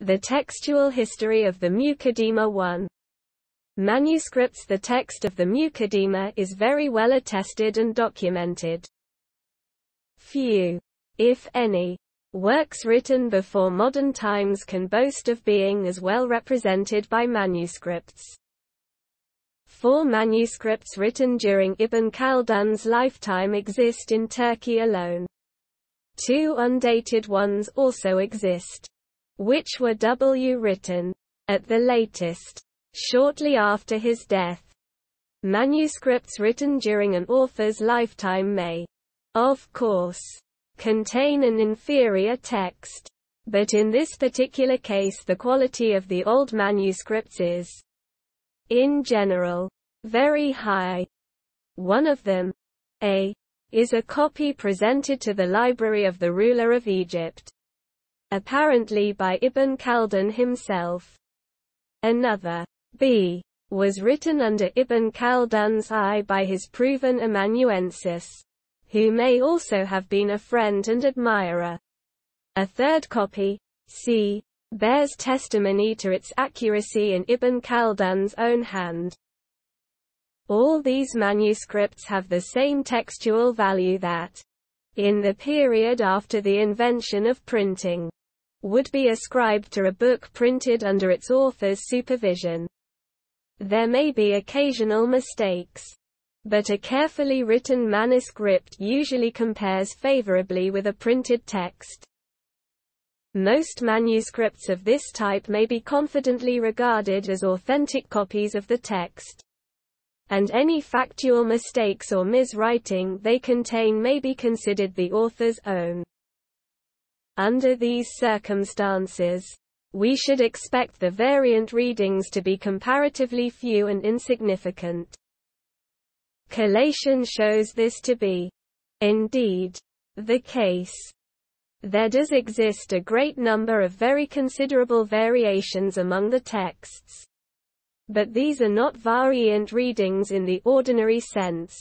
The Textual History of the Muqaddimah 1. Manuscripts The text of the Muqaddimah is very well attested and documented. Few, if any, works written before modern times can boast of being as well represented by manuscripts. Four manuscripts written during Ibn Khaldun's lifetime exist in Turkey alone. Two undated ones also exist, which were W written, at the latest, shortly after his death. Manuscripts written during an author's lifetime may, of course, contain an inferior text. But in this particular case the quality of the old manuscripts is, in general, very high. One of them, a, is a copy presented to the library of the ruler of Egypt, apparently by Ibn Khaldun himself. Another, b, was written under Ibn Khaldun's eye by his proven amanuensis who may also have been a friend and admirer. A third copy, c. bears testimony to its accuracy in Ibn Khaldun's own hand. All these manuscripts have the same textual value that, in the period after the invention of printing, would be ascribed to a book printed under its author's supervision. There may be occasional mistakes, but a carefully written manuscript usually compares favorably with a printed text. Most manuscripts of this type may be confidently regarded as authentic copies of the text. And any factual mistakes or miswriting they contain may be considered the author's own. Under these circumstances, we should expect the variant readings to be comparatively few and insignificant. Collation shows this to be, indeed, the case. There does exist a great number of very considerable variations among the texts. But these are not variant readings in the ordinary sense.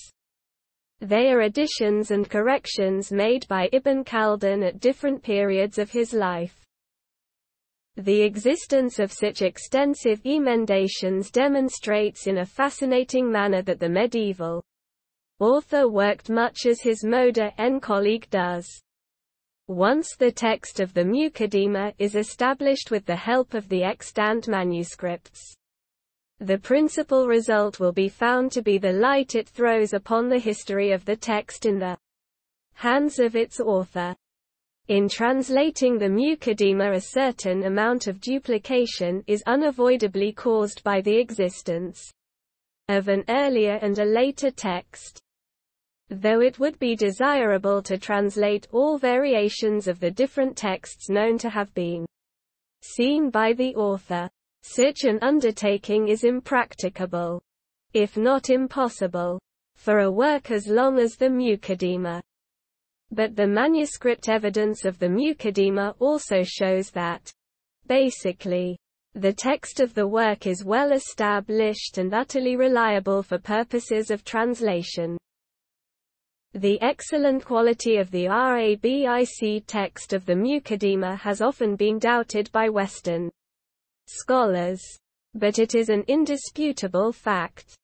They are additions and corrections made by Ibn Khaldun at different periods of his life. The existence of such extensive emendations demonstrates in a fascinating manner that the medieval author worked much as his modern colleague does. Once the text of the Muqaddimah is established with the help of the extant manuscripts, the principal result will be found to be the light it throws upon the history of the text in the hands of its author. In translating the Muqaddimah a certain amount of duplication is unavoidably caused by the existence of an earlier and a later text. Though it would be desirable to translate all variations of the different texts known to have been seen by the author, such an undertaking is impracticable, if not impossible, for a work as long as the Muqaddimah. But the manuscript evidence of the Muqaddimah also shows that, basically, the text of the work is well established and utterly reliable for purposes of translation. The excellent quality of the Arabic text of the Muqaddimah has often been doubted by Western scholars. But it is an indisputable fact.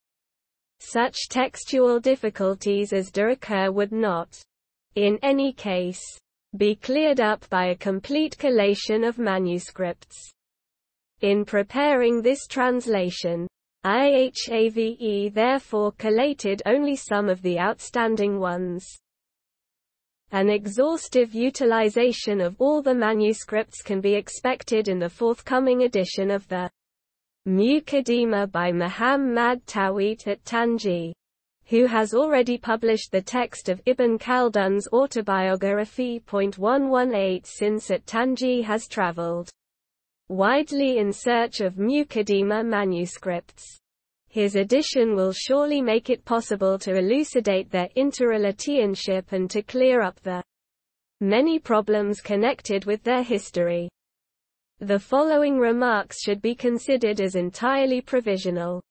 Such textual difficulties as do occur would not in any case, be cleared up by a complete collation of manuscripts. In preparing this translation, IHAVE therefore collated only some of the outstanding ones. An exhaustive utilization of all the manuscripts can be expected in the forthcoming edition of the Muqaddimah by Muhammad Tawit at Tanji who has already published the text of Ibn Khaldun's autobiography. 118 Since at Tanji has traveled widely in search of Muqaddimah manuscripts. His edition will surely make it possible to elucidate their interrelationship and to clear up the many problems connected with their history. The following remarks should be considered as entirely provisional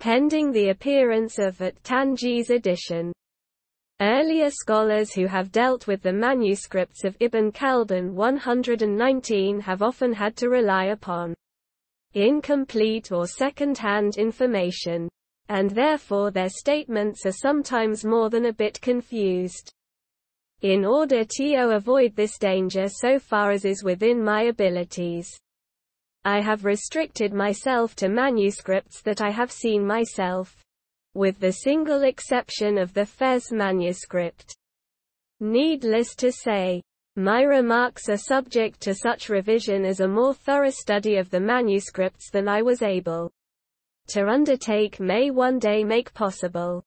pending the appearance of at Tanji's edition. Earlier scholars who have dealt with the manuscripts of Ibn Khaldun 119 have often had to rely upon incomplete or second-hand information, and therefore their statements are sometimes more than a bit confused. In order to avoid this danger so far as is within my abilities, I have restricted myself to manuscripts that I have seen myself, with the single exception of the Fez manuscript. Needless to say, my remarks are subject to such revision as a more thorough study of the manuscripts than I was able to undertake may one day make possible.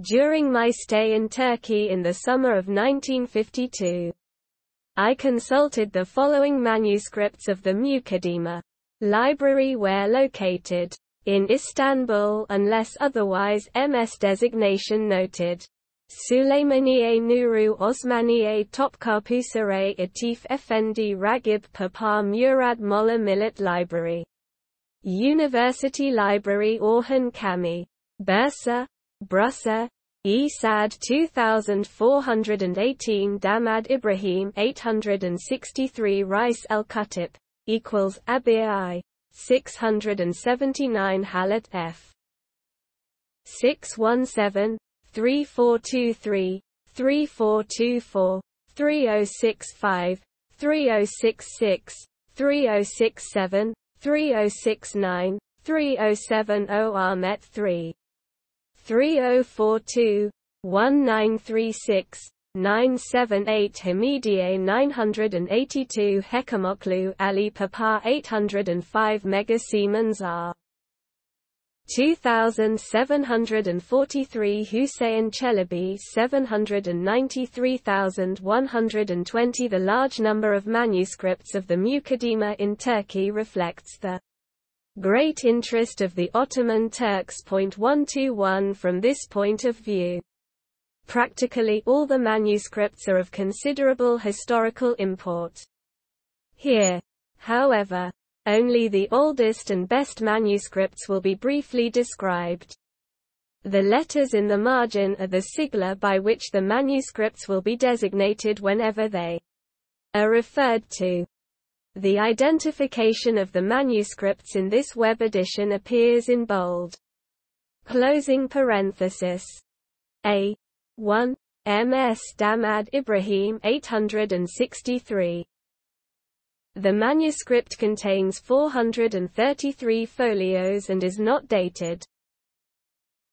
During my stay in Turkey in the summer of 1952, I consulted the following manuscripts of the Muqaddimah library where located in Istanbul unless otherwise MS designation noted. Süleymaniye Nuru Osmaniye Topkapusaray Atif Effendi Ragib Papa Murad Molla Millet Library. University Library Orhan Kami. Bursa, Brusser, ESAD 2418 Damad Ibrahim 863 Rice El Kutip equals Abi 679 Halat F 617 3423, 3424, 3065, 3066, 3067, 3069, 3070 Ahmet 3. 3042, 1936, 978 Hamidiye 982 Hekamoklu Ali Papa 805 Mega Siemens R 2743 Hussein Chelebi 793120 The large number of manuscripts of the Muqaddimah in Turkey reflects the great interest of the Ottoman Turks. 121 From this point of view, practically all the manuscripts are of considerable historical import. Here, however, only the oldest and best manuscripts will be briefly described. The letters in the margin are the sigla by which the manuscripts will be designated whenever they are referred to. The identification of the manuscripts in this web edition appears in bold. Closing parenthesis. A. 1. M.S. Damad Ibrahim 863. The manuscript contains 433 folios and is not dated.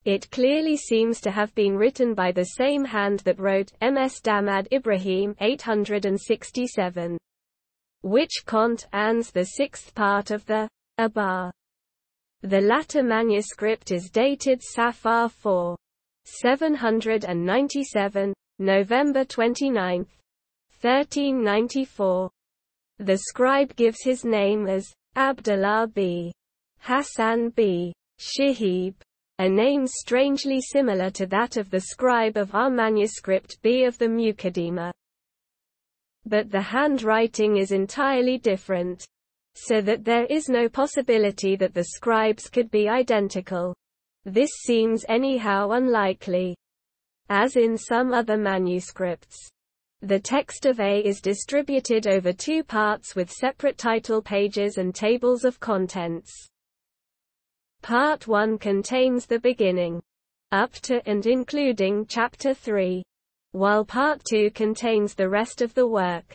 It clearly seems to have been written by the same hand that wrote MS Damad Ibrahim 867, which contains the sixth part of the Abar. The latter manuscript is dated Safar 4. 797, November 29, 1394. The scribe gives his name as Abdullah b. Hassan b. Shihib, a name strangely similar to that of the scribe of our manuscript B of the Muqaddimah. But the handwriting is entirely different, so that there is no possibility that the scribes could be identical. This seems anyhow unlikely. As in some other manuscripts. The text of A is distributed over two parts with separate title pages and tables of contents. Part 1 contains the beginning, up to and including chapter 3, while Part 2 contains the rest of the work.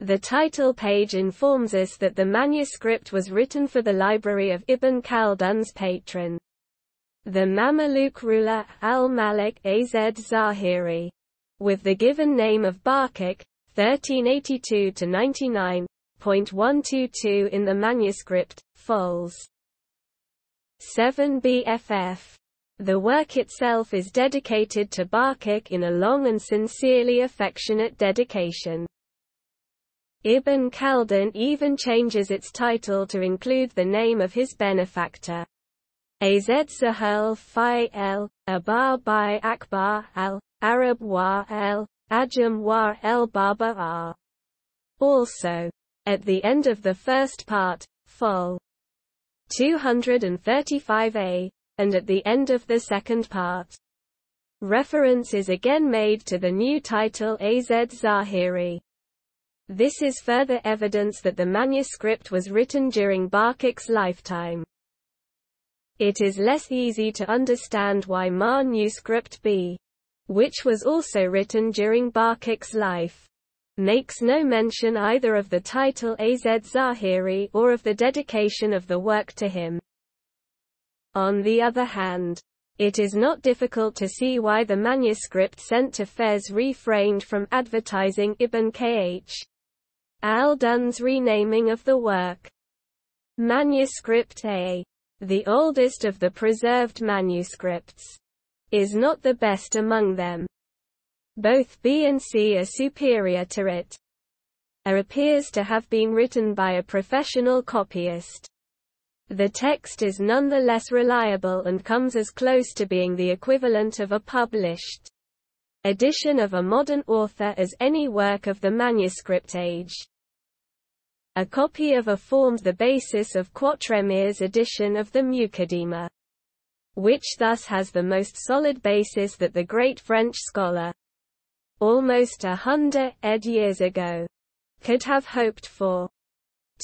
The title page informs us that the manuscript was written for the library of Ibn Khaldun's patron, the Mamluk ruler al-Malik Az Zahiri with the given name of Barkok, 1382-99.122 in the manuscript, Fols. 7 BFF. The work itself is dedicated to Barkok in a long and sincerely affectionate dedication. Ibn Khaldun even changes its title to include the name of his benefactor. Az Sahel Fi el, Abar by Akbar al Arab wa el, Ajam wa el Baba are. Also, at the end of the first part, Fol 235a, and at the end of the second part, reference is again made to the new title Az Zahiri. This is further evidence that the manuscript was written during Barkik's lifetime. It is less easy to understand why Manuscript B, which was also written during Barkok's life, makes no mention either of the title Az Zahiri or of the dedication of the work to him. On the other hand, it is not difficult to see why the manuscript sent to Fez refrained from advertising Ibn Kh. Al-Dun's renaming of the work. Manuscript A, the oldest of the preserved manuscripts, is not the best among them. Both B and C are superior to it. A appears to have been written by a professional copyist. The text is nonetheless reliable and comes as close to being the equivalent of a published edition of a modern author as any work of the manuscript age. A copy of A formed the basis of Quatremer's edition of the Muqaddimah, which thus has the most solid basis that the great French scholar, almost a hundred years ago, could have hoped for.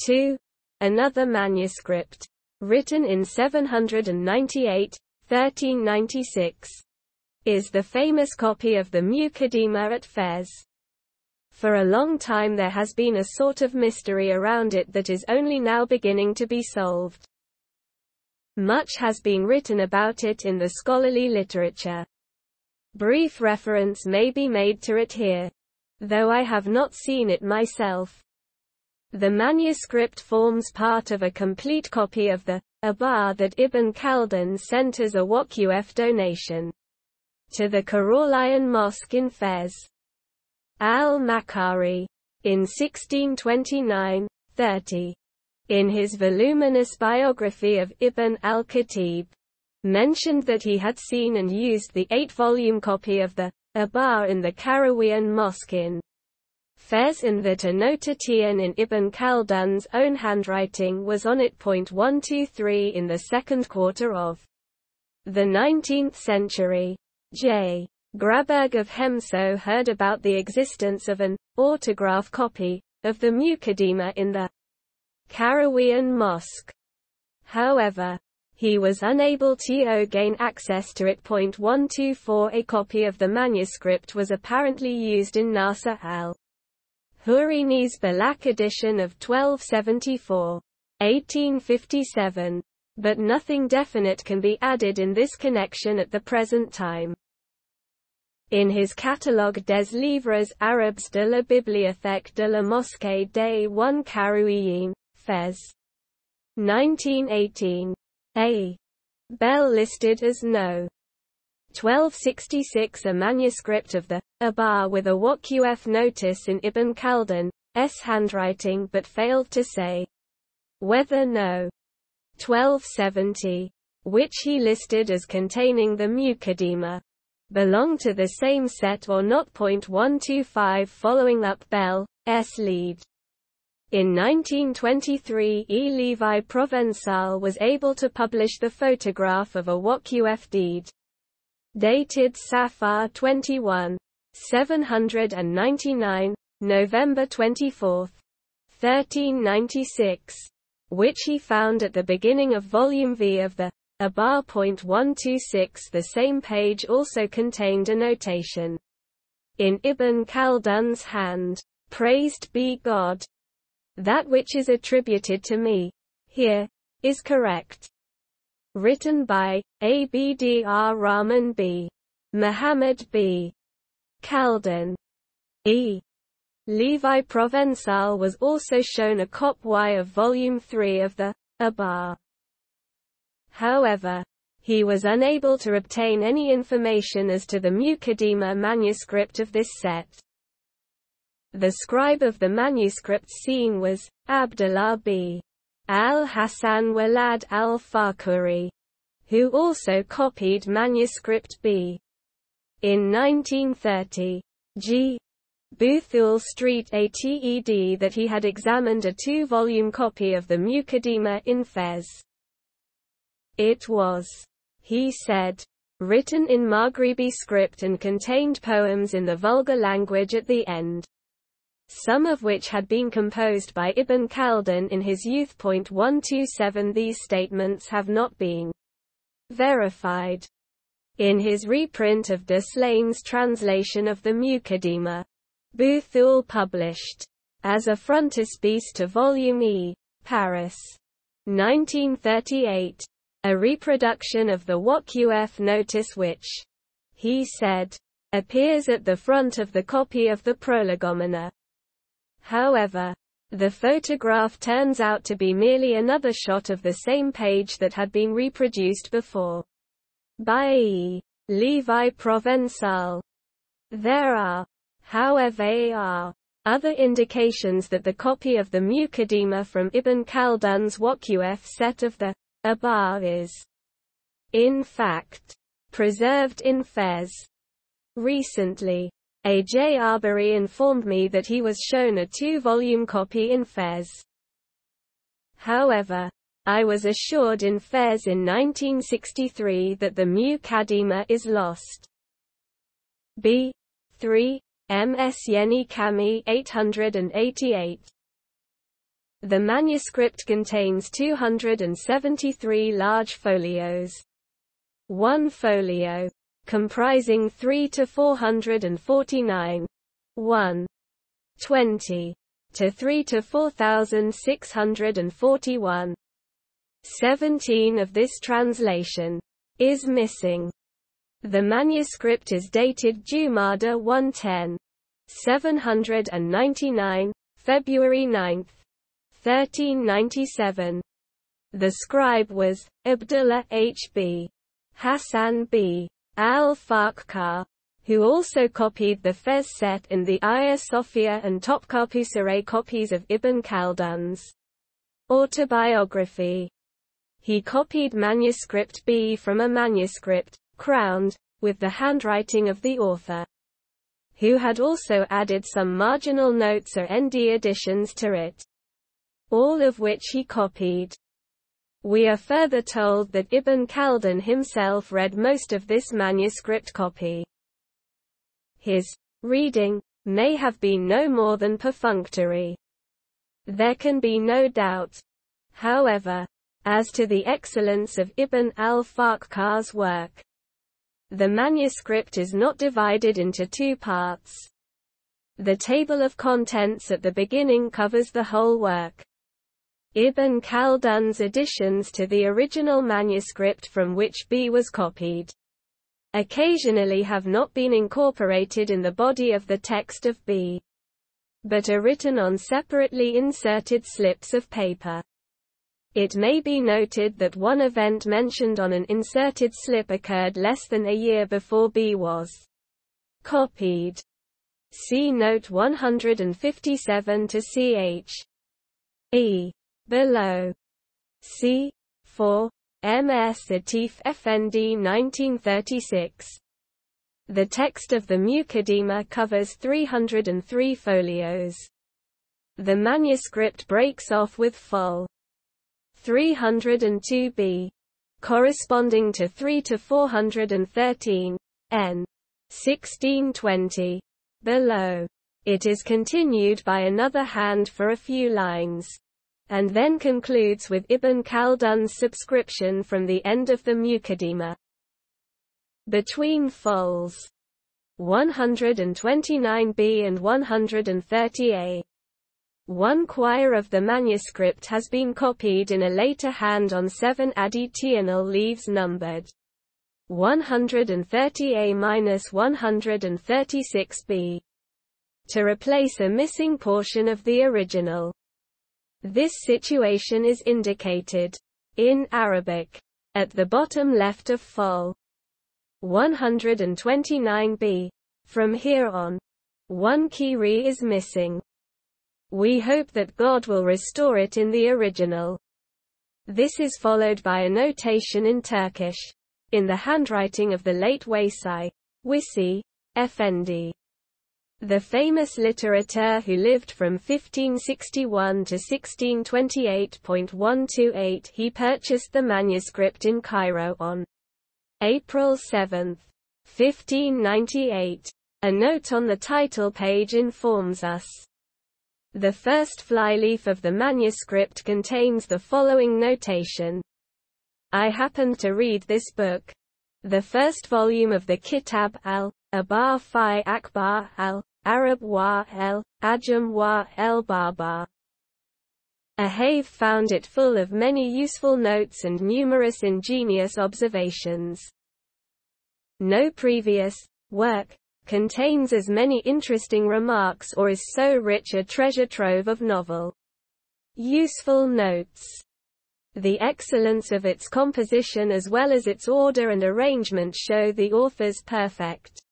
2. Another manuscript, written in 798, 1396, is the famous copy of the Muqaddimah at Fez. For a long time there has been a sort of mystery around it that is only now beginning to be solved. Much has been written about it in the scholarly literature. Brief reference may be made to it here, though I have not seen it myself. The manuscript forms part of a complete copy of the Abar that Ibn Khaldun sent as a Waqf donation to the Karawiyan Mosque in Fez al-Makari, in 1629-30. In his voluminous biography of Ibn al-Khatib, mentioned that he had seen and used the eight-volume copy of the Abar in the Karawiyan Mosque in Fez and that a notation in Ibn Khaldun's own handwriting was on it. 123 in the second quarter of the 19th century. J. Graberg of Hemso heard about the existence of an autograph copy of the Muqaddimah in the Karawiyan Mosque. However, he was unable to gain access to it. 124 A copy of the manuscript was apparently used in Nasr al Hurini's Bulaq edition of 1274. 1857. But nothing definite can be added in this connection at the present time. In his catalogue des livres arabes de la Bibliothèque de la Mosquée des One Karouiyin, Fez. 1918. A. Bell listed as no. 1266 a manuscript of the Abar with a Waqf notice in Ibn Khaldun's handwriting but failed to say whether no. 1270, which he listed as containing the Muqaddimah, belong to the same set or not. 125 Following up Bell's lead. In 1923 E. Levi Provençal was able to publish the photograph of a Waqf deed. Dated Safar 21. 799, November 24, 1396, which he found at the beginning of Volume V of the Abar.126 The same page also contained a notation. In Ibn Khaldun's hand, Praised be God. That which is attributed to me, here, is correct. Written by, Abdr Rahman b. Muhammad b. Khaldun. E. Levi Provençal was also shown a copy of Volume 3 of the Abar. However, he was unable to obtain any information as to the Muqaddimah manuscript of this set. The scribe of the manuscript seen was Abdullah b. al-Hassan Walad al-Fakuri, who also copied manuscript B. In 1930, G. Bouthoul Street ATED that he had examined a two-volume copy of the Muqaddimah in Fez. It was, he said, written in Maghribi script and contained poems in the vulgar language at the end. Some of which had been composed by Ibn Khaldun in his youth. 127 These statements have not been verified. In his reprint of de Slane's translation of the Muqaddimah, Bouthoul published as a frontispiece to Volume E, Paris. 1938. A reproduction of the Waqf notice which, he said, appears at the front of the copy of the Prolegomena. However, the photograph turns out to be merely another shot of the same page that had been reproduced before. By E. Levi Provençal. There are, however, other indications that the copy of the Muqaddimah from Ibn Khaldun's Waqf set of the Abar is, in fact, preserved in Fez. Recently, A. J. Arberry informed me that he was shown a two-volume copy in Fez. However, I was assured in Fez in 1963 that the Muqaddimah is lost. B. 3. M.S. Yeni Kami 888. The manuscript contains 273 large folios. One folio, comprising 3 to 449, 1. 20 to 3 to 4641. 17 of this translation is missing. The manuscript is dated Jumada 110. 799, February 9, 1397. The scribe was, Abdullah H. B. Hassan B. al-Farquhar, who also copied the Fez set in the Ayah Sophia and Topkapi copies of Ibn Khaldun's autobiography. He copied manuscript B from a manuscript, crowned, with the handwriting of the author, who had also added some marginal notes or ND additions to it, all of which he copied. We are further told that Ibn Khaldun himself read most of this manuscript copy. His reading may have been no more than perfunctory. There can be no doubt, however, as to the excellence of Ibn al-Farquhar's work. The manuscript is not divided into two parts. The table of contents at the beginning covers the whole work. Ibn Khaldun's additions to the original manuscript from which B was copied occasionally have not been incorporated in the body of the text of B, but are written on separately inserted slips of paper. It may be noted that one event mentioned on an inserted slip occurred less than a year before B was copied. See note 157 to ch. E. Below. C. 4. M.S. Atif Effendi 1936. The text of the Muqaddimah covers 303 folios. The manuscript breaks off with full 302b, corresponding to 3 to 413, n. 1620. Below. It is continued by another hand for a few lines. And then concludes with Ibn Khaldun's subscription from the end of the Muqaddimah. Between foals 129b and 130a. One quire of the manuscript has been copied in a later hand on seven additional leaves numbered 130A-136B to replace a missing portion of the original. This situation is indicated in Arabic at the bottom left of fol 129b. From here on, one kiri is missing. We hope that God will restore it in the original. This is followed by a notation in Turkish, in the handwriting of the late Waysai, Wisi, Effendi. The famous litterateur who lived from 1561 to 1628.128 he purchased the manuscript in Cairo on April 7, 1598. A note on the title page informs us. The first flyleaf of the manuscript contains the following notation. I happened to read this book. The first volume of the Kitab al-Abar fi Akbar al-Arab wa el-Ajam wa el-Barbar. Ahave found it full of many useful notes and numerous ingenious observations. No previous work contains as many interesting remarks or is so rich a treasure trove of novel useful notes. The excellence of its composition as well as its order and arrangement show the author's perfect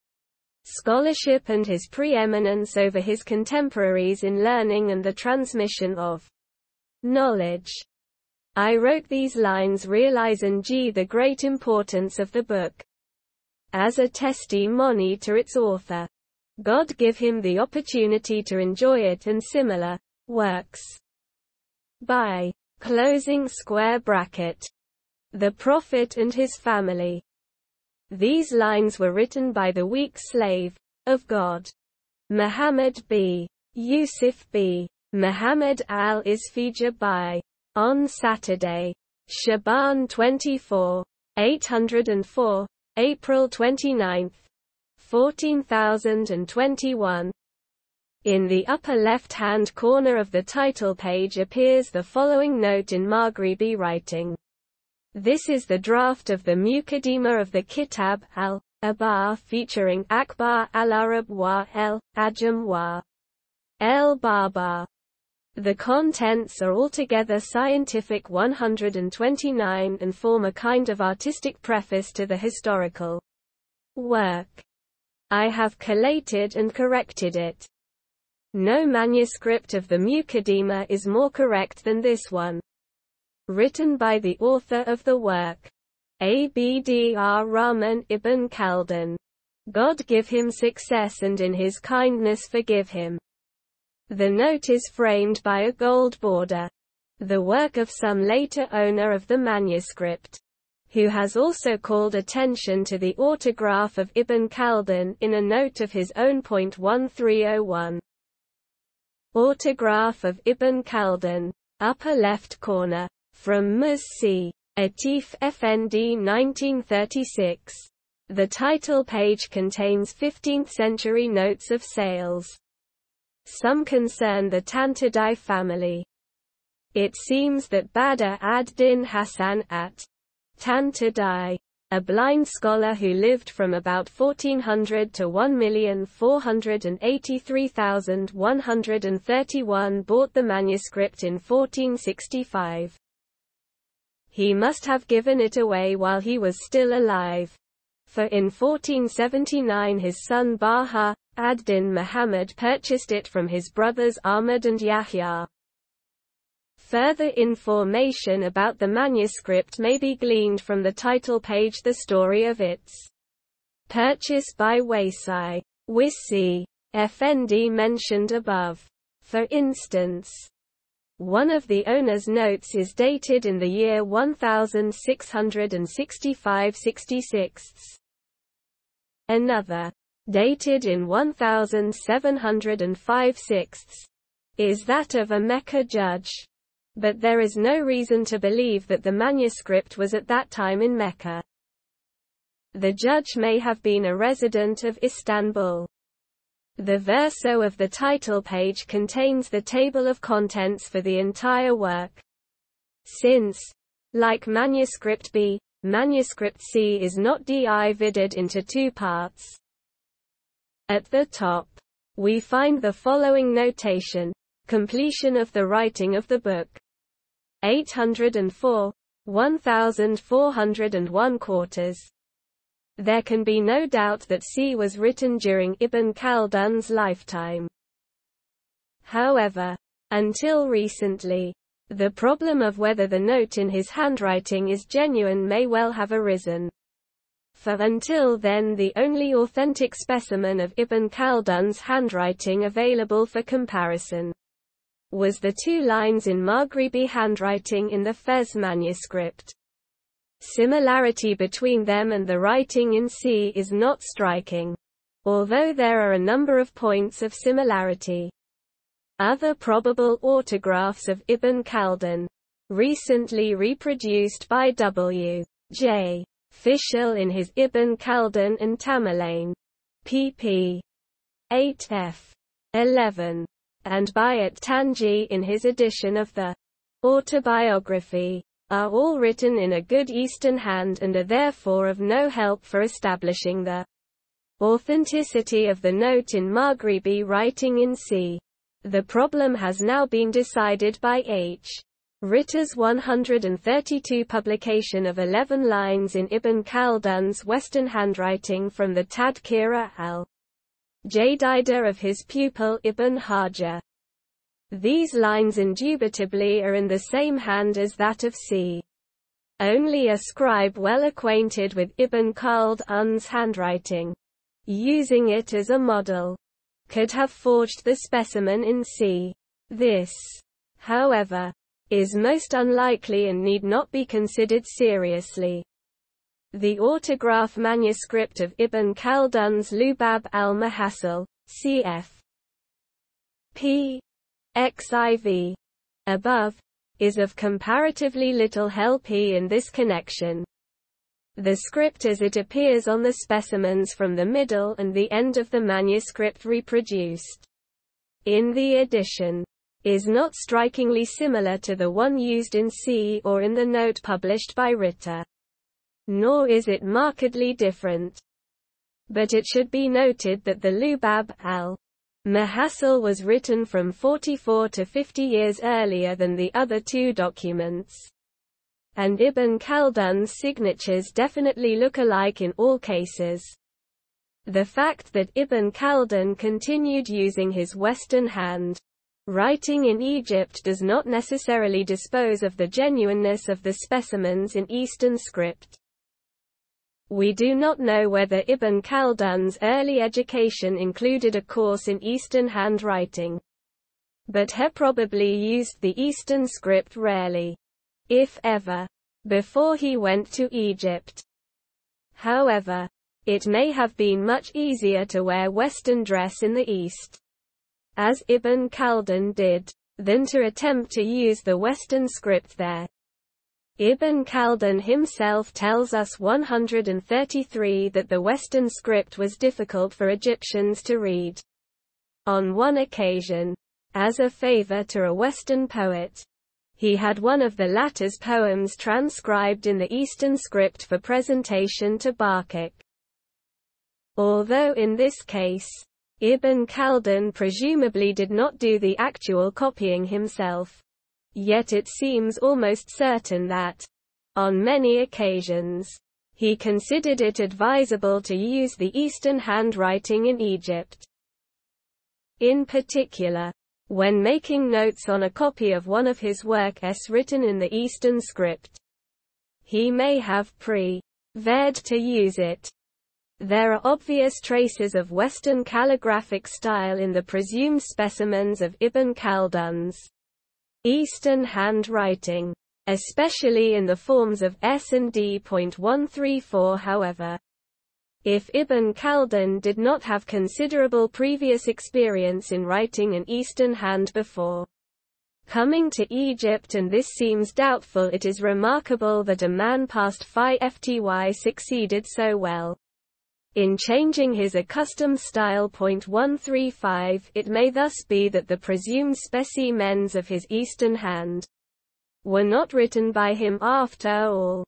scholarship and his preeminence over his contemporaries in learning and the transmission of knowledge. I wrote these lines realizing G the great importance of the book as a testimony to its author. God give him the opportunity to enjoy it and similar works. By closing square bracket. The Prophet and his family. These lines were written by the weak slave of God. Muhammad b. Yusuf b. Muhammad al-Isfija by on Saturday, Shaban 24, 804, April 29, 14021. In the upper left-hand corner of the title page appears the following note in Maghribi writing. This is the draft of the Muqaddimah of the Kitab al-Abar featuring Akbar al-Arab wa el-Ajam wa el-Baba. The contents are altogether scientific 129 and form a kind of artistic preface to the historical work. I have collated and corrected it. No manuscript of the Muqaddimah is more correct than this one. Written by the author of the work, Abdr Rahman ibn Khaldun. God give him success and in his kindness forgive him. The note is framed by a gold border. The work of some later owner of the manuscript, who has also called attention to the autograph of Ibn Khaldun in a note of his own. Point 1301. Autograph of Ibn Khaldun, upper left corner, from Ms. C. Atif FND 1936. The title page contains 15th-century notes of sales. Some concern the Tantadai family. It seems that Badr ad-Din Hassan at Tantadai, a blind scholar who lived from about 1400 to 1,483,131 bought the manuscript in 1465. He must have given it away while he was still alive. For in 1479 his son Baha, ad-Din Muhammad purchased it from his brothers Ahmad and Yahya. Further information about the manuscript may be gleaned from the title page The Story of its purchase by Waisai. Wisi. Effendi mentioned above. For instance, one of the owner's notes is dated in the year 1665-66. Another, dated in 1705-6, is that of a Mecca judge. But there is no reason to believe that the manuscript was at that time in Mecca. The judge may have been a resident of Istanbul. The verso of the title page contains the table of contents for the entire work. Since, like manuscript B, manuscript C is not divided into two parts, at the top, we find the following notation. Completion of the writing of the book. 804, 1401 quarters. There can be no doubt that C was written during Ibn Khaldun's lifetime. However, until recently, the problem of whether the note in his handwriting is genuine may well have arisen for until then the only authentic specimen of Ibn Khaldun's handwriting available for comparison was the two lines in Maghribi handwriting in the Fez manuscript. Similarity between them and the writing in C is not striking. Although there are a number of points of similarity. Other probable autographs of Ibn Khaldun, recently reproduced by W. J. Fischel in his Ibn Khaldun and Tamerlane. pp. 8f. 11. And by at-Tanji in his edition of the autobiography, are all written in a good Eastern hand and are therefore of no help for establishing the authenticity of the note in Maghribi writing in C. The problem has now been decided by H. Ritter's 132 publication of 11 lines in Ibn Khaldun's Western handwriting from the Tadkira al Jadida of his pupil Ibn Hajar. These lines indubitably are in the same hand as that of C. Only a scribe well acquainted with Ibn Khaldun's handwriting, using it as a model, could have forged the specimen in C. This, however, is most unlikely and need not be considered seriously. The autograph manuscript of Ibn Khaldun's Lubab al-Muhassal, cf. p. xiv. above, is of comparatively little help in this connection. The script as it appears on the specimens from the middle and the end of the manuscript reproduced in the edition is not strikingly similar to the one used in C or in the note published by Ritter. Nor is it markedly different. But it should be noted that the Lubab al Muhassal was written from 44 to 50 years earlier than the other two documents. And Ibn Khaldun's signatures definitely look alike in all cases. The fact that Ibn Khaldun continued using his Western hand Writing in Egypt does not necessarily dispose of the genuineness of the specimens in Eastern script. We do not know whether Ibn Khaldun's early education included a course in Eastern handwriting. But he probably used the Eastern script rarely, if ever, before he went to Egypt. However, it may have been much easier to wear Western dress in the East as Ibn Khaldun did, than to attempt to use the Western script there. Ibn Khaldun himself tells us 133 that the Western script was difficult for Egyptians to read. On one occasion, as a favor to a Western poet, he had one of the latter's poems transcribed in the Eastern script for presentation to Barkok. Although in this case, Ibn Khaldun presumably did not do the actual copying himself. Yet it seems almost certain that, on many occasions, he considered it advisable to use the Eastern handwriting in Egypt. In particular, when making notes on a copy of one of his works written in the Eastern script, he may have pre-ved to use it. There are obvious traces of Western calligraphic style in the presumed specimens of Ibn Khaldun's Eastern handwriting, especially in the forms of S and D.134 however. If Ibn Khaldun did not have considerable previous experience in writing an Eastern hand before coming to Egypt and this seems doubtful it is remarkable that a man past Phi Fty succeeded so well. In changing his accustomed style .135 it may thus be that the presumed specimens of his Eastern hand were not written by him after all.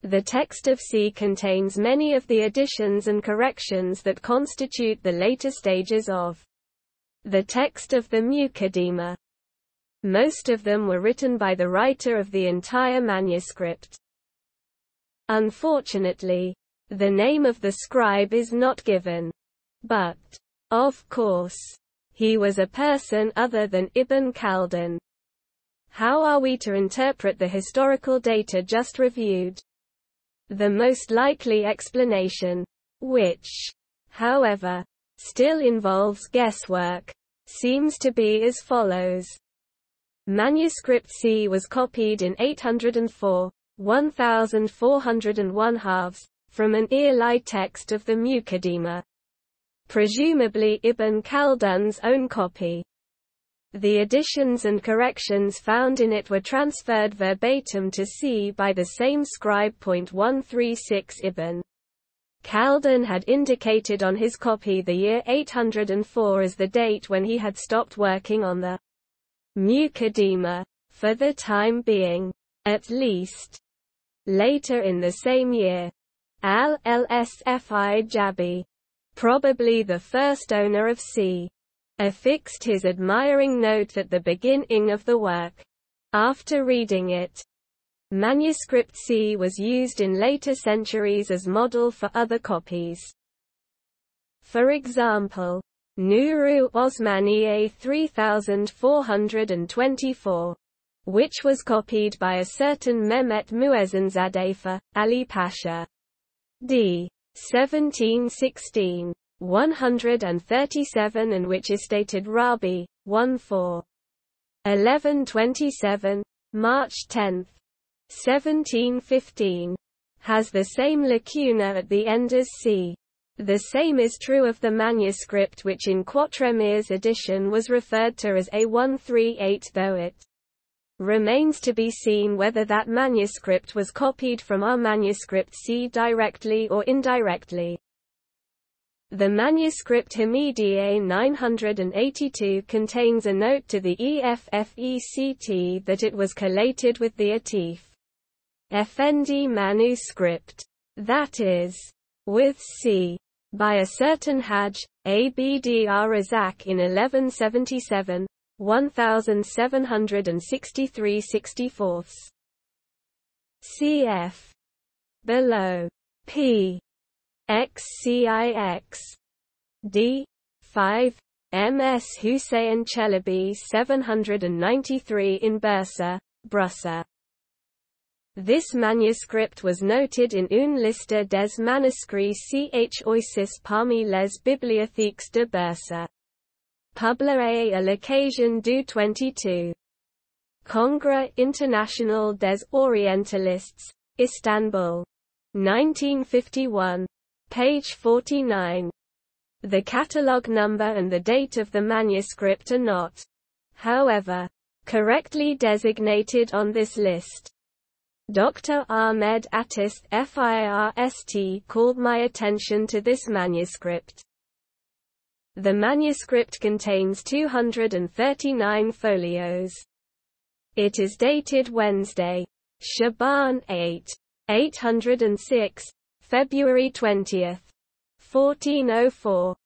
The text of C contains many of the additions and corrections that constitute the later stages of the text of the Muqaddimah. Most of them were written by the writer of the entire manuscript. Unfortunately, the name of the scribe is not given. But, of course, he was a person other than Ibn Khaldun. How are we to interpret the historical data just reviewed? The most likely explanation, which, however, still involves guesswork, seems to be as follows. Manuscript C was copied in 804, 1401 halves, from an Irlai text of the Muqaddimah. Presumably Ibn Khaldun's own copy. The additions and corrections found in it were transferred verbatim to C by the same scribe. 136 Ibn Khaldun had indicated on his copy the year 804 as the date when he had stopped working on the Muqaddimah, for the time being, at least. Later in the same year, Al-Lsfi Jabi, probably the first owner of C, affixed his admiring note at the beginning of the work. After reading it, Manuscript C was used in later centuries as model for other copies. For example, Nuru Osmaniye 3424, which was copied by a certain Mehmet Muezzinzadeh for Ali Pasha. D. 1716. 137 and which is stated Rabi, 1 4. 1127, March 10, 1715, has the same lacuna at the end as c. The same is true of the manuscript which in Quatremer's edition was referred to as A138 though it remains to be seen whether that manuscript was copied from our manuscript C directly or indirectly. The manuscript Hamidiyeh 982 contains a note to the EFFECT that it was collated with the Atif Effendi manuscript, that is, with c. by a certain Hajj, Abdr Razak in 1177, 1763 64 cf. below. p. XCIX. D. 5. MS Hussein Chelebi 793 in Bursa, Brusser. This manuscript was noted in Une liste des manuscrits ch oisis parmi les bibliothèques de Bursa. Publié à l'occasion du 22. Congrès International des Orientalistes, Istanbul. 1951 page 49. The catalogue number and the date of the manuscript are not, however, correctly designated on this list. Dr. Ahmed Atist FIRST called my attention to this manuscript. The manuscript contains 239 folios. It is dated Wednesday, Shaban 8, 806, February 20, 1404.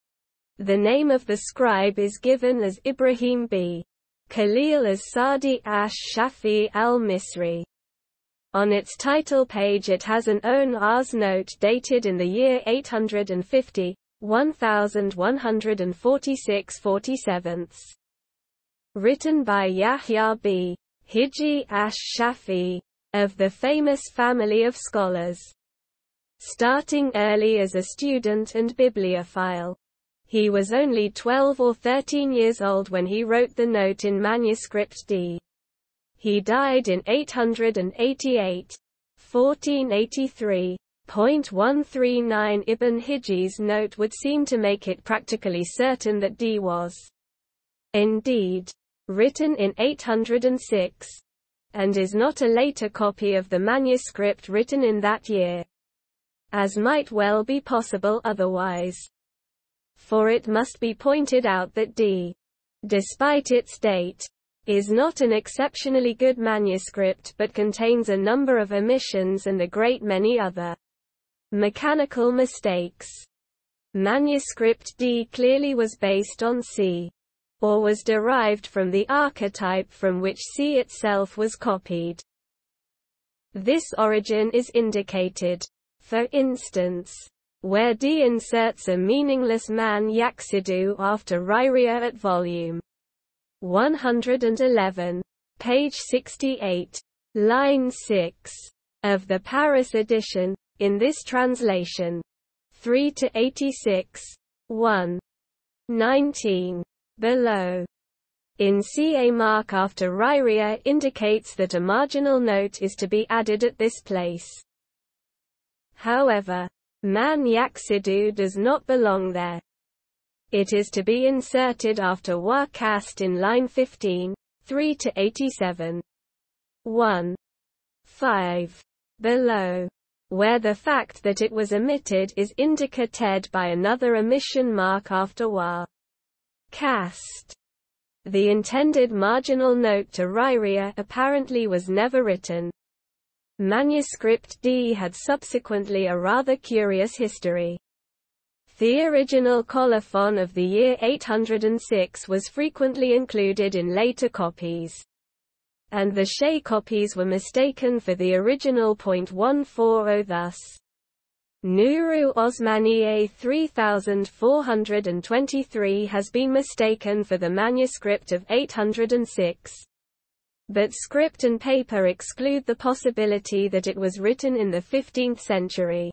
The name of the scribe is given as Ibrahim b. Khalil as Sadi Ash Shafi al-Misri. On its title page it has an own Ars note dated in the year 850, 1146 47 Written by Yahya b. Hiji Ash Shafi, of the famous family of scholars starting early as a student and bibliophile. He was only 12 or 13 years old when he wrote the note in manuscript D. He died in 888. 1483. 139 Ibn Hiji's note would seem to make it practically certain that D was indeed written in 806 and is not a later copy of the manuscript written in that year as might well be possible otherwise. For it must be pointed out that D, despite its date, is not an exceptionally good manuscript but contains a number of omissions and a great many other mechanical mistakes. Manuscript D clearly was based on C, or was derived from the archetype from which C itself was copied. This origin is indicated for instance, where D inserts a meaningless man Yaksidu after Ryria at volume 111, page 68, line 6, of the Paris edition, in this translation, 3 to 86, 1. 19. Below. In C a mark after Ryria indicates that a marginal note is to be added at this place. However, Man Yaksidu does not belong there. It is to be inserted after Wa cast in line 15, 3 to 87. 1. 5. Below. Where the fact that it was omitted is indicated by another omission mark after Wa. Cast. The intended marginal note to Ryria apparently was never written. Manuscript D had subsequently a rather curious history. The original colophon of the year 806 was frequently included in later copies. And the Shea copies were mistaken for the original .140 thus. Nuru Osmaniye 3423 has been mistaken for the manuscript of 806. But script and paper exclude the possibility that it was written in the 15th century.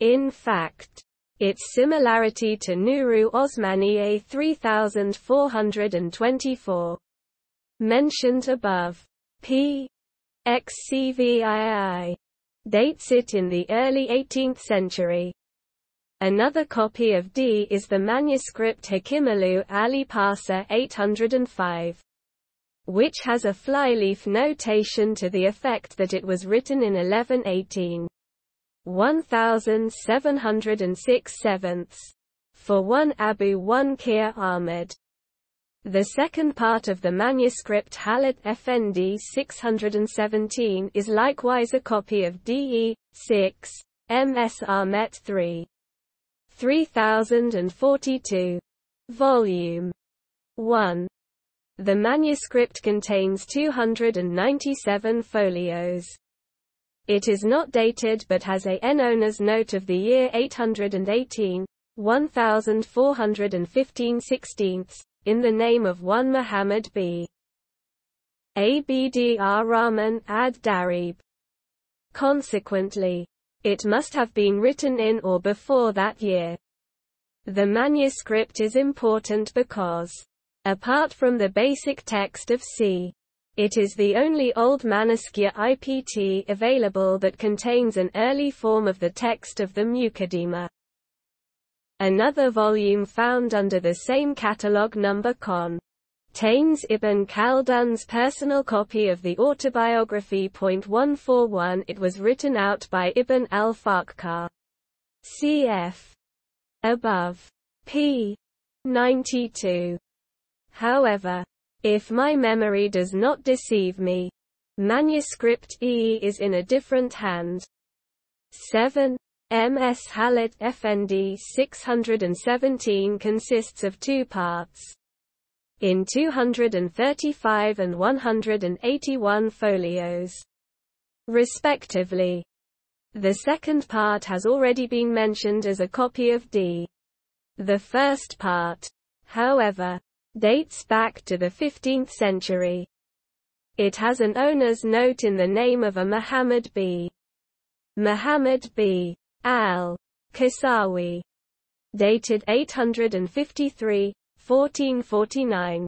In fact, its similarity to Nuru Osmani A3424 mentioned above p. XCVII dates it in the early 18th century. Another copy of D is the manuscript Hekimoglu Ali Pasa 805 which has a flyleaf notation to the effect that it was written in 1118. 1706 sevenths. For one Abu 1 Kir Ahmed. The second part of the manuscript Halat Effendi 617 is likewise a copy of DE 6, MS Ahmet 3. 3042. Volume 1. The manuscript contains 297 folios. It is not dated but has a N owner's note of the year 818, 1415 16ths, in the name of one Muhammad b. Abdr Rahman ad Darib. Consequently, it must have been written in or before that year. The manuscript is important because Apart from the basic text of c. It is the only Old Manuscript IPT available that contains an early form of the text of the Muqaddimah. Another volume found under the same catalogue number con. Tains Ibn Khaldun's personal copy of the autobiography. 141 It was written out by Ibn al-Fakkar. Cf. Above. p. 92. However, if my memory does not deceive me, manuscript E is in a different hand. 7. MS Halit Effendi 617 consists of two parts. In 235 and 181 folios. Respectively. The second part has already been mentioned as a copy of D. The first part, however, dates back to the 15th century. It has an owner's note in the name of a Muhammad b. Muhammad b. al-Kasawi. Dated 853, 1449.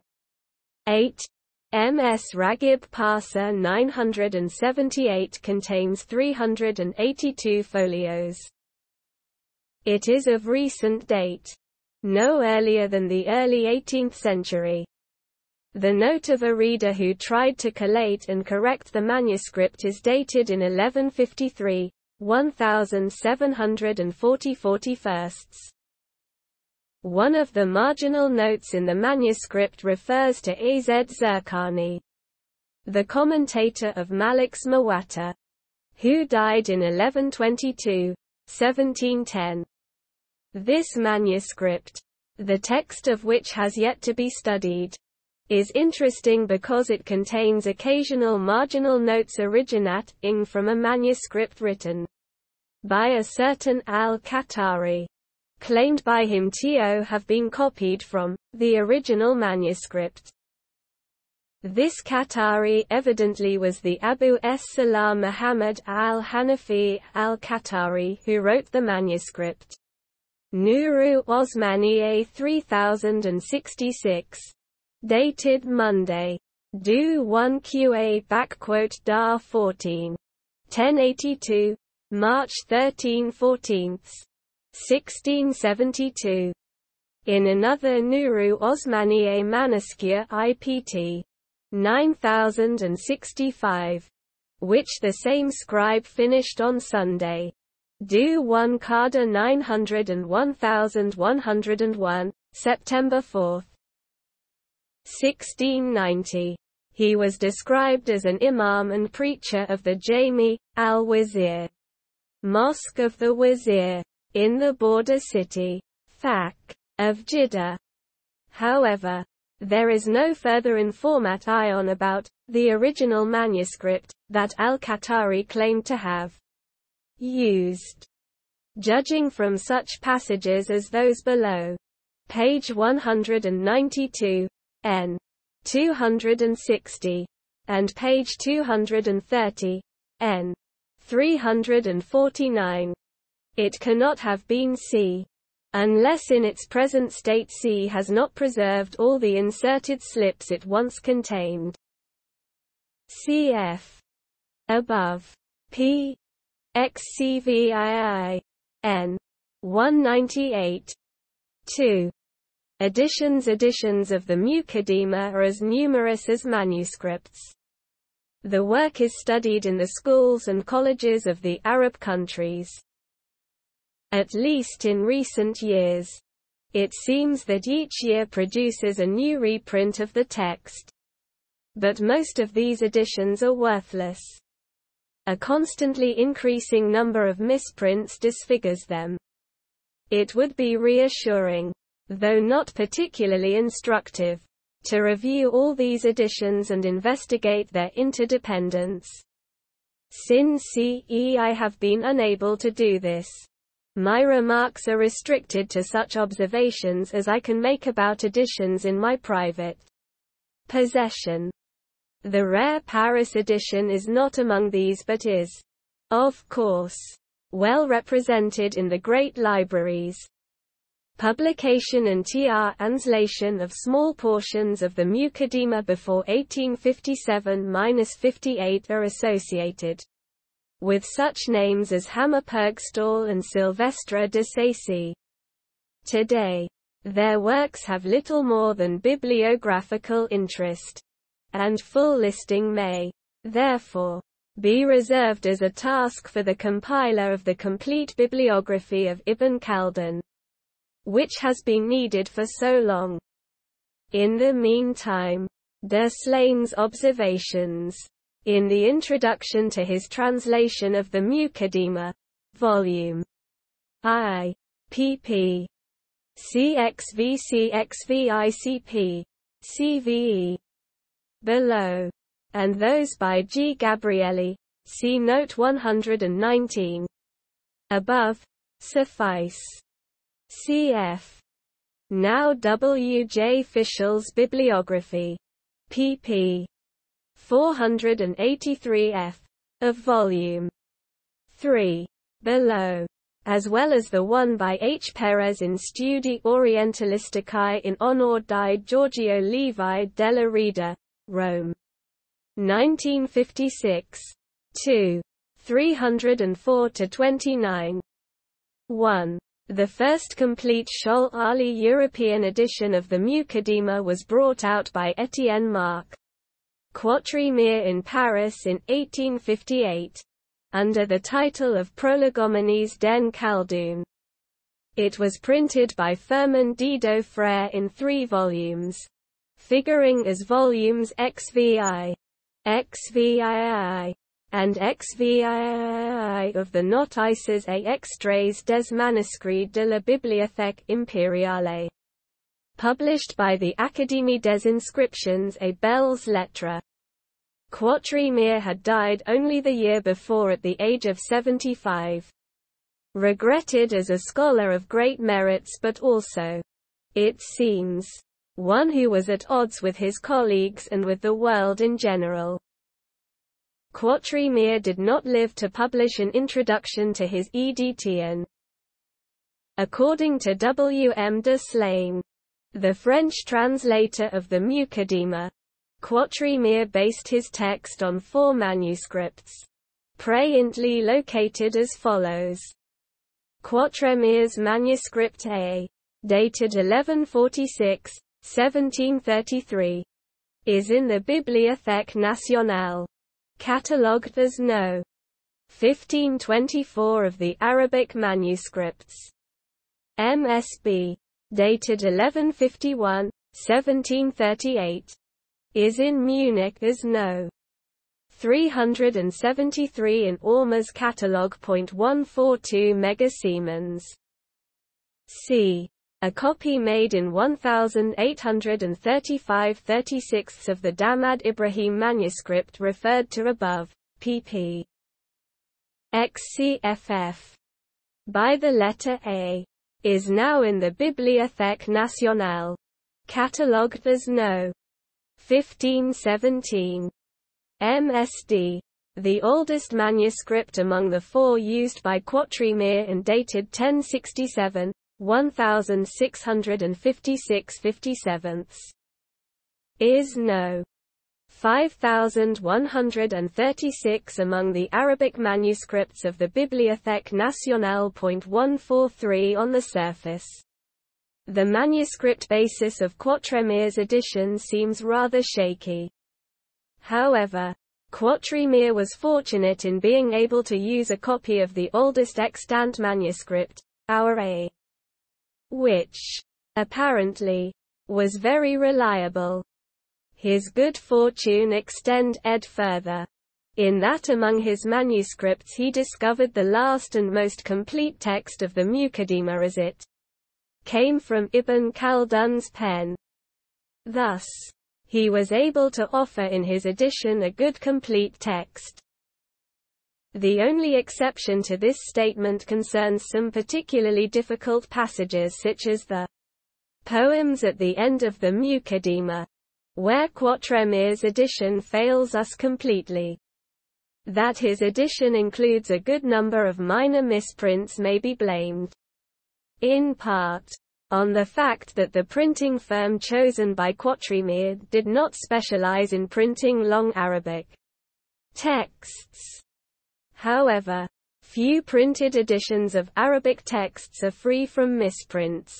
8. MS Ragib Pasa 978 contains 382 folios. It is of recent date no earlier than the early 18th century. The note of a reader who tried to collate and correct the manuscript is dated in 1153, 1740 41st. One of the marginal notes in the manuscript refers to Az Zurkani, the commentator of Malik's Muwatta, who died in 1122, 1710. This manuscript, the text of which has yet to be studied, is interesting because it contains occasional marginal notes originat ing from a manuscript written by a certain al-Qatari, claimed by him to have been copied from the original manuscript. This Qatari evidently was the Abu S. Salam Muhammad al-Hanafi al-Qatari who wrote the manuscript. Nuru Osmani A 3066 Dated Monday. Do 1 QA backquote DAR 14. 1082. March 13 14th. 1672. In another Nuru Osmaniye Manuskia IPT. 9065. Which the same scribe finished on Sunday. Do 1 Kada 901101, September 4. 1690. He was described as an imam and preacher of the Jami, al-Wazir, Mosque of the Wazir, in the border city, Thak, of Jeddah. However, there is no further informat ion about the original manuscript that al-Qatari claimed to have used. Judging from such passages as those below. Page 192, n. 260, and page 230, n. 349. It cannot have been c. Unless in its present state C has not preserved all the inserted slips it once contained. Cf. Above. P. XCVII. N. 198. 2. Editions Editions of the Muqaddimah are as numerous as manuscripts. The work is studied in the schools and colleges of the Arab countries. At least in recent years. It seems that each year produces a new reprint of the text. But most of these editions are worthless. A constantly increasing number of misprints disfigures them. It would be reassuring, though not particularly instructive, to review all these editions and investigate their interdependence. Since CE I have been unable to do this. My remarks are restricted to such observations as I can make about editions in my private possession. The rare Paris edition is not among these but is, of course, well represented in the great libraries. Publication and tr translation of small portions of the Muqaddimah before 1857-58 are associated with such names as Hammer Purgstall and Sylvestre de Sacy. Today, their works have little more than bibliographical interest and full listing may, therefore, be reserved as a task for the compiler of the complete bibliography of Ibn Khaldun, which has been needed for so long. In the meantime, de Slane's observations, in the introduction to his translation of the Muqaddimah, Volume I, pp. CXV CXVICP, CVE, below, and those by G. Gabrieli, see Note 119. Above, suffice. Cf. Now W. J. Fischel's Bibliography. pp. 483 f. of Volume 3. Below as well as the one by H. Perez in Studi Orientalisticae in honor di Giorgio Levi della Vida, Rome. 1956. 2. 304-29. 1. The first complete Shol Ali European edition of the Muqaddimah was brought out by Etienne Marc Quatremer in Paris in 1858, under the title of Prolegomenies den Khaldun. It was printed by Firmin Didot Frère in three volumes figuring as volumes XVI, XVI, and XVI of the Notices et Extraits des Manuscrits de la Bibliothèque Impériale. Published by the Académie des Inscriptions et Belles Lettres. Quatremer had died only the year before at the age of 75. Regretted as a scholar of great merits but also, it seems, one who was at odds with his colleagues and with the world in general. Quatremer did not live to publish an introduction to his Edtn. According to W. M. de Slane, The French translator of the Muqaddimah, Quatremer based his text on four manuscripts, prayantly located as follows. Quatremer's manuscript A, dated 1146, 1733, is in the Bibliothèque nationale, catalogued as No. 1524 of the Arabic manuscripts. MSB, dated 1151, 1738, is in Munich as No. 373 in Ormuz catalog. 142 megasiemens. C. A copy made in 1835 36 of the Damad Ibrahim manuscript referred to above, pp. XCFF. By the letter A is now in the Bibliothèque nationale. Catalogued as No. 1517. MSD. The oldest manuscript among the four used by Quatremer and dated 1067, 1656 57 is No. 5136 among the Arabic manuscripts of the Bibliothèque nationale. 143 on the surface. The manuscript basis of Quatremer's edition seems rather shaky. However, Quatremer was fortunate in being able to use a copy of the oldest extant manuscript, our A, which, apparently, was very reliable. His good fortune extend ed further. In that among his manuscripts he discovered the last and most complete text of the Muqaddimah as it came from Ibn Khaldun's pen. Thus, he was able to offer in his edition a good complete text. The only exception to this statement concerns some particularly difficult passages such as the poems at the end of the Muqaddimah, where Quatremer's edition fails us completely. That his edition includes a good number of minor misprints may be blamed. In part, on the fact that the printing firm chosen by Quatremer did not specialize in printing long Arabic texts. However, few printed editions of Arabic texts are free from misprints.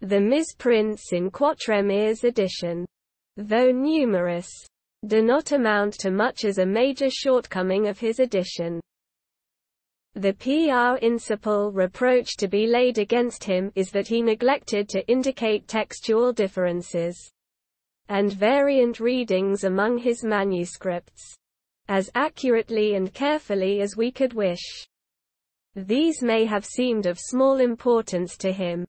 The misprints in Quatremer's edition though numerous, do not amount to much as a major shortcoming of his edition. The PR principal reproach to be laid against him is that he neglected to indicate textual differences and variant readings among his manuscripts as accurately and carefully as we could wish. These may have seemed of small importance to him,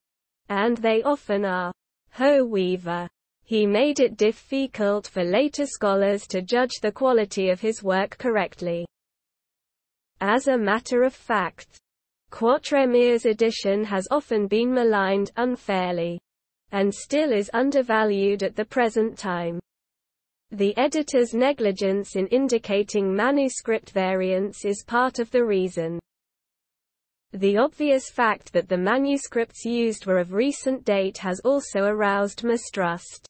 and they often are. However, he made it difficult for later scholars to judge the quality of his work correctly. As a matter of fact, Quatremer's edition has often been maligned unfairly, and still is undervalued at the present time. The editor's negligence in indicating manuscript variants is part of the reason. The obvious fact that the manuscripts used were of recent date has also aroused mistrust.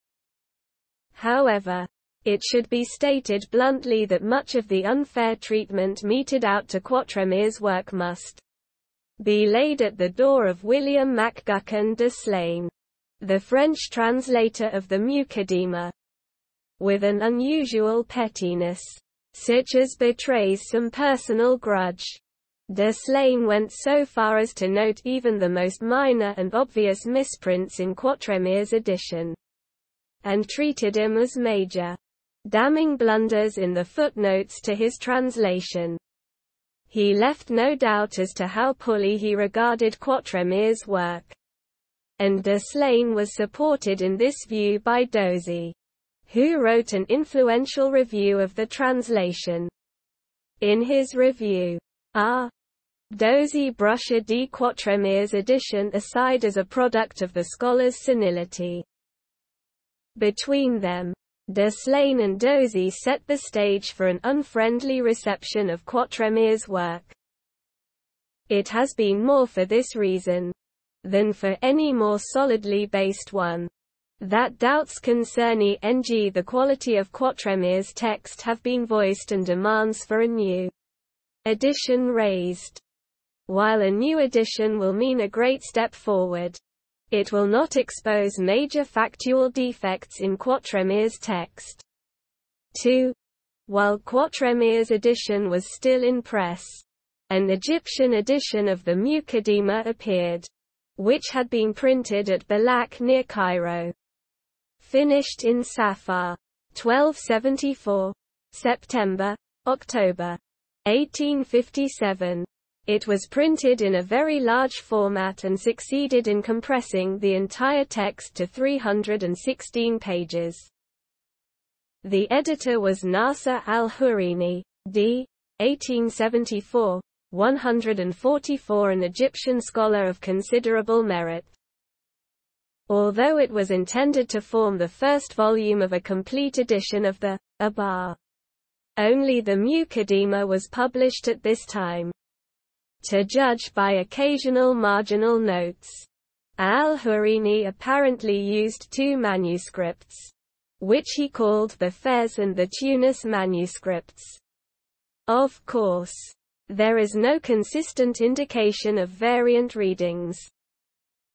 However, it should be stated bluntly that much of the unfair treatment meted out to Quatremer's work must be laid at the door of William MacGuckin de Slane, the French translator of the Muqaddimah, with an unusual pettiness, such as betrays some personal grudge. De Slane went so far as to note even the most minor and obvious misprints in Quatremer's edition and treated him as major, damning blunders in the footnotes to his translation. He left no doubt as to how poorly he regarded Quatremer's work. And de Slane was supported in this view by Dozy, who wrote an influential review of the translation. In his review, R. Dozy brushed de Quatremer's edition aside as a product of the scholar's senility. Between them, De Slane and Dozy set the stage for an unfriendly reception of Quatremer's work. It has been more for this reason than for any more solidly based one. That doubts concerning ng the quality of Quatremer's text have been voiced and demands for a new edition raised. While a new edition will mean a great step forward, it will not expose major factual defects in Quatremer's text. 2. While Quatremer's edition was still in press, an Egyptian edition of the Muqaddimah appeared, which had been printed at Bulaq near Cairo. Finished in Safar. 1274. September, October. 1857. It was printed in a very large format and succeeded in compressing the entire text to 316 pages. The editor was Nasser al-Hurini, d. 1874, 144 an Egyptian scholar of considerable merit. Although it was intended to form the first volume of a complete edition of the Abar, only the Muqaddimah was published at this time. To judge by occasional marginal notes, Al-Hurini apparently used two manuscripts which he called the Fez and the Tunis manuscripts. Of course, there is no consistent indication of variant readings.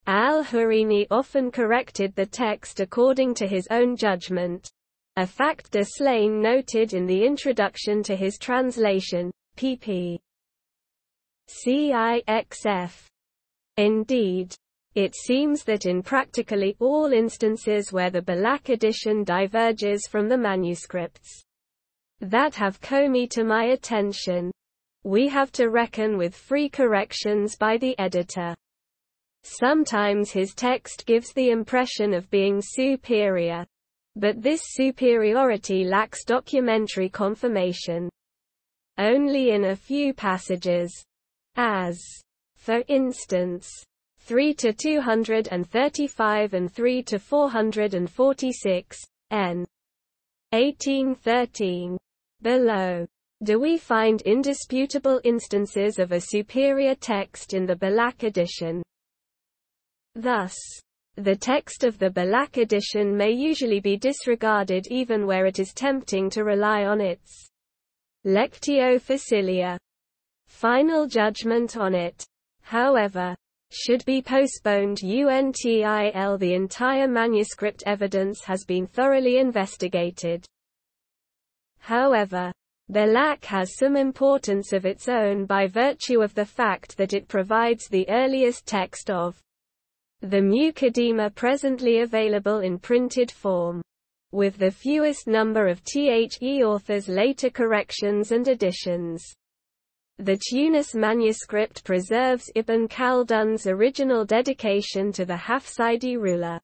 Al-Hurini often corrected the text according to his own judgment, a fact de Slane noted in the introduction to his translation, pp. CIXF. Indeed, it seems that in practically all instances where the Bulaq edition diverges from the manuscripts that have come to my attention, we have to reckon with free corrections by the editor. Sometimes his text gives the impression of being superior, but this superiority lacks documentary confirmation. Only in a few passages, as, for instance, 3 to 235 and 3 to 446, n. 1813. Below. Do we find indisputable instances of a superior text in the Bulaq edition? Thus, the text of the Bulaq edition may usually be disregarded even where it is tempting to rely on its lectio facilior. Final judgment on it, however, should be postponed until the entire manuscript evidence has been thoroughly investigated. However, Bulaq has some importance of its own by virtue of the fact that it provides the earliest text of the Muqaddimah presently available in printed form, with the fewest number of THE authors' later corrections and additions. The Tunis manuscript preserves Ibn Khaldun's original dedication to the Hafsidi ruler.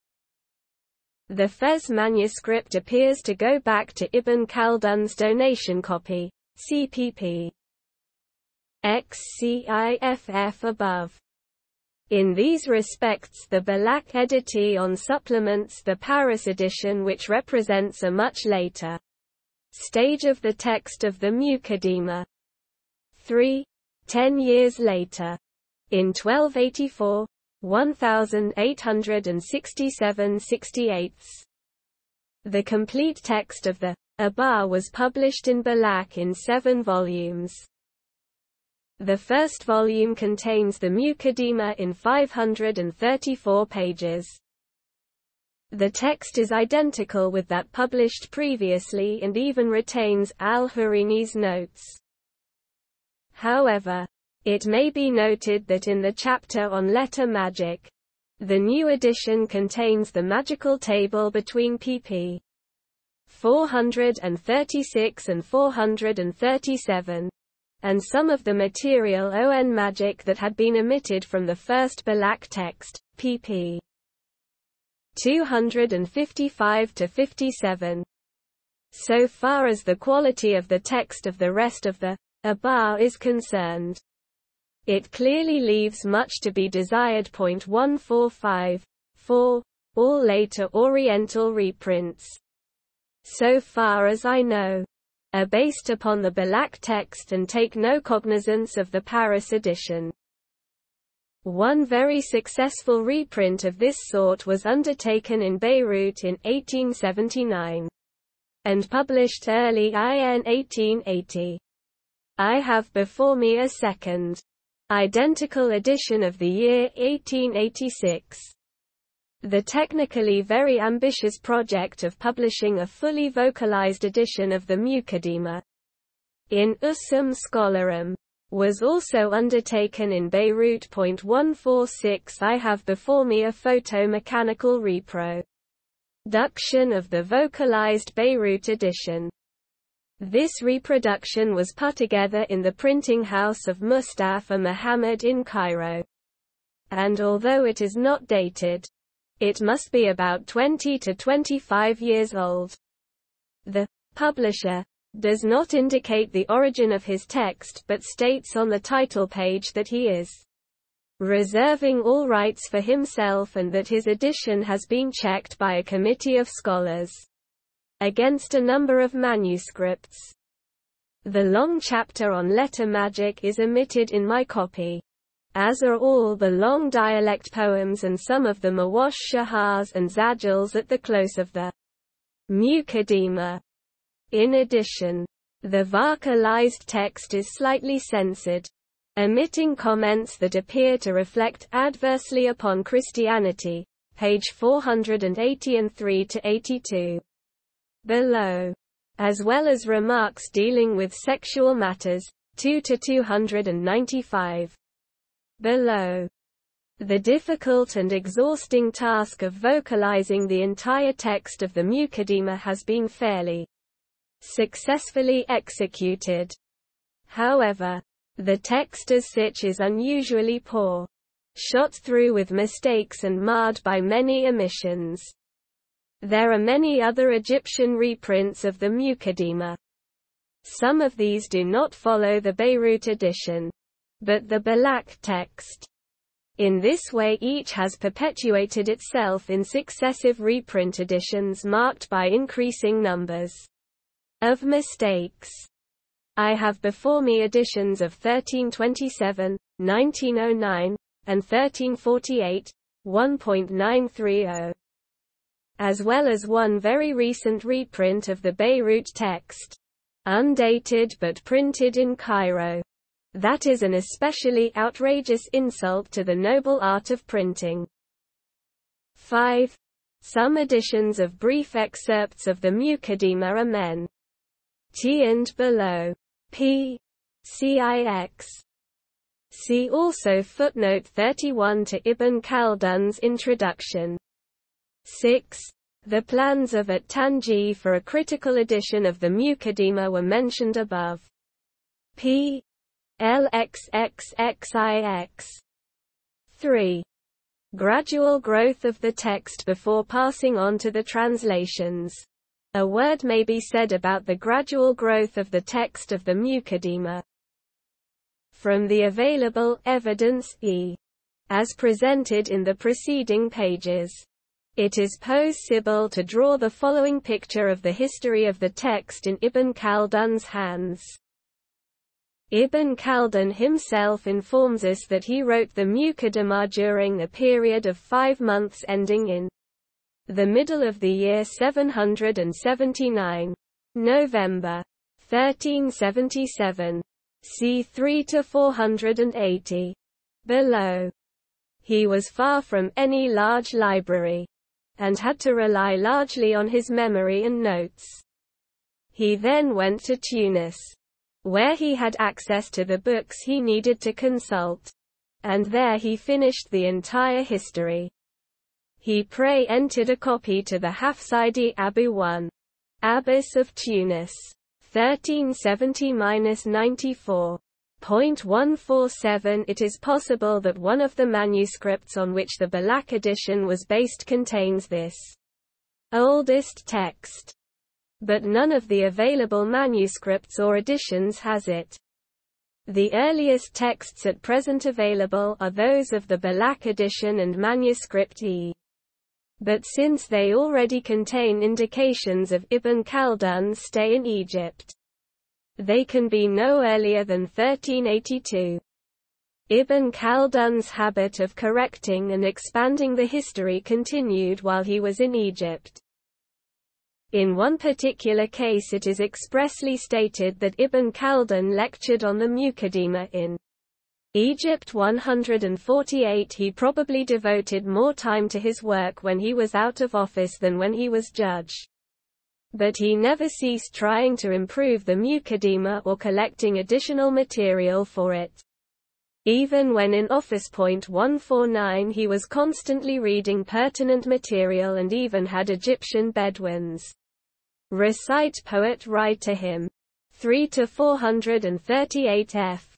The Fez manuscript appears to go back to Ibn Khaldun's donation copy, CPP. XCIFF above. In these respects the Bulaq editi on supplements the Paris edition which represents a much later stage of the text of the Muqaddimah. 3. Ten years later. In 1284, 1867 68 The complete text of the Abar was published in Bulaq in seven volumes. The first volume contains the Muqaddimah in 534 pages. The text is identical with that published previously and even retains al-Hurini's notes. However, it may be noted that in the chapter on letter magic, the new edition contains the magical table between pp. 436 and 437, and some of the material on magic that had been omitted from the first Bulaq text, pp. 255 to 57. So far as the quality of the text of the rest of the Abar is concerned. It clearly leaves much to be desired. 145. 4. All later Oriental reprints. So far as I know, are based upon the Bulaq text and take no cognizance of the Paris edition. One very successful reprint of this sort was undertaken in Beirut in 1879 and published early in 1880. I have before me a second, identical edition of the year 1886. The technically very ambitious project of publishing a fully vocalized edition of the Muqaddimah in Ussum Scholarum was also undertaken in Beirut. 146 I have before me a photo-mechanical reproduction of the vocalized Beirut edition. This reproduction was put together in the printing house of Mustafa Muhammad in Cairo. And although it is not dated, it must be about 20 to 25 years old. The publisher does not indicate the origin of his text but states on the title page that he is reserving all rights for himself and that his edition has been checked by a committee of scholars against a number of manuscripts. The long chapter on letter magic is omitted in my copy, as are all the long dialect poems and some of the Mawash Shahars and Zajals at the close of the Muqaddimah. In addition, the vocalized text is slightly censored, omitting comments that appear to reflect adversely upon Christianity, page 480 and 3 to 82. Below, as well as remarks dealing with sexual matters, 2 to 295. Below. The difficult and exhausting task of vocalizing the entire text of the Muqaddimah has been fairly successfully executed. However, the text as such is unusually poor, shot through with mistakes and marred by many omissions. There are many other Egyptian reprints of the Muqaddimah. Some of these do not follow the Beirut edition, but the Bulaq text. In this way each has perpetuated itself in successive reprint editions marked by increasing numbers of mistakes. I have before me editions of 1327, 1909, and 1348, 1.930, as well as one very recent reprint of the Beirut text, undated but printed in Cairo. That is an especially outrageous insult to the noble art of printing. 5. Some editions of brief excerpts of the Muqaddimah are men. T and below. P. CIX. See also footnote 31 to Ibn Khaldun's introduction. 6. The plans of at-Tanji for a critical edition of the Muqaddimah were mentioned above. P. LXXXIX. 3. Gradual growth of the text before passing on to the translations. A word may be said about the gradual growth of the text of the Muqaddimah. From the available evidence e. as presented in the preceding pages. It is possible to draw the following picture of the history of the text in Ibn Khaldun's hands. Ibn Khaldun himself informs us that he wrote the Muqaddimah during a period of five months ending in the middle of the year 779. November 1377. C 3 to 480. Below. He was far from any large library and had to rely largely on his memory and notes. He then went to Tunis, where he had access to the books he needed to consult, and there he finished the entire history. He pray entered a copy to the Hafsidi Abu I. Abbas of Tunis. 1370-94.147 It is possible that one of the manuscripts on which the Bulaq edition was based contains this oldest text. But none of the available manuscripts or editions has it. The earliest texts at present available are those of the Bulaq edition and manuscript E but since they already contain indications of Ibn Khaldun's stay in Egypt, they can be no earlier than 1382. Ibn Khaldun's habit of correcting and expanding the history continued while he was in Egypt. In one particular case it is expressly stated that Ibn Khaldun lectured on the Muqaddimah in Egypt 148 He probably devoted more time to his work when he was out of office than when he was judge. But he never ceased trying to improve the Muqaddimah or collecting additional material for it. Even when in Office Point 149 he was constantly reading pertinent material and even had Egyptian Bedouins recite poet write to him. 3 to 438 f.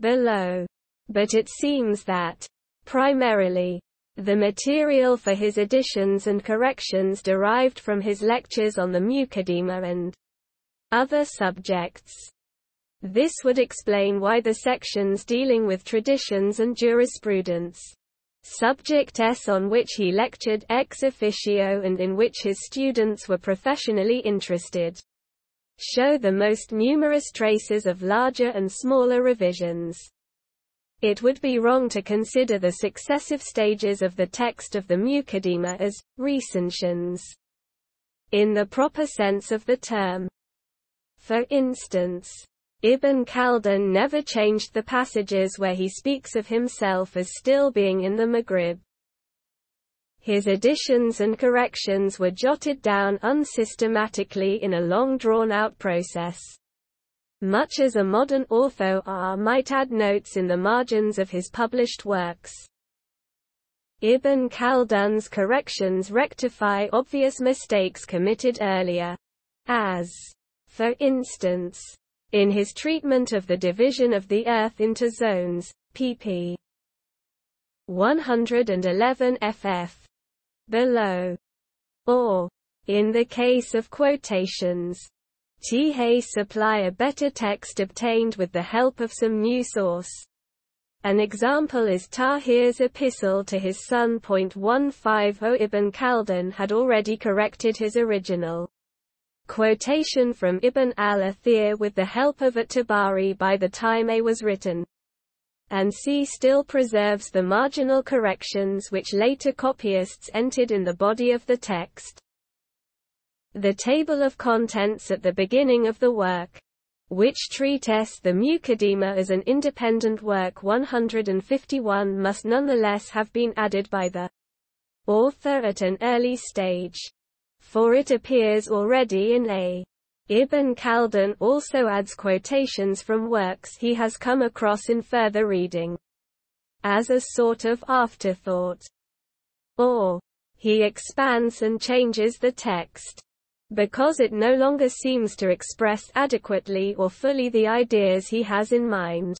Below. But it seems that, primarily, the material for his additions and corrections derived from his lectures on the Muqaddimah and other subjects. This would explain why the sections dealing with traditions and jurisprudence subject S on which he lectured ex officio and in which his students were professionally interested, show the most numerous traces of larger and smaller revisions. It would be wrong to consider the successive stages of the text of the Muqaddimah as recensions in the proper sense of the term. For instance, Ibn Khaldun never changed the passages where he speaks of himself as still being in the Maghrib. His additions and corrections were jotted down unsystematically in a long drawn-out process. Much as a modern author might add notes in the margins of his published works. Ibn Khaldun's corrections rectify obvious mistakes committed earlier. As, for instance, in his treatment of the division of the Earth into zones, pp. 111 ff. Below. Or, in the case of quotations, T. supply a better text obtained with the help of some new source. An example is Tahir's epistle to his son. 150 Ibn Khaldun had already corrected his original quotation from Ibn al-Athir with the help of at-Tabari by the time A was written. And C still preserves the marginal corrections which later copyists entered in the body of the text. The table of contents at the beginning of the work, which treats the Muqaddimah as an independent work 151 must nonetheless have been added by the author at an early stage for it appears already in A. Ibn Khaldun also adds quotations from works he has come across in further reading. As a sort of afterthought. Or, he expands and changes the text. Because it no longer seems to express adequately or fully the ideas he has in mind.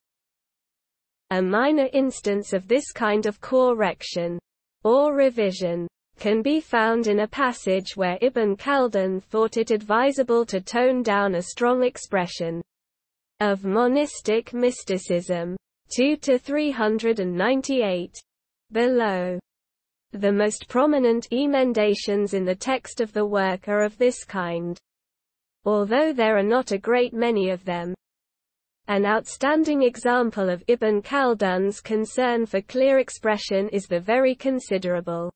A minor instance of this kind of correction, or revision, can be found in a passage where Ibn Khaldun thought it advisable to tone down a strong expression of monistic mysticism. 2 to 398. Below. The most prominent emendations in the text of the work are of this kind. Although there are not a great many of them. An outstanding example of Ibn Khaldun's concern for clear expression is the very considerable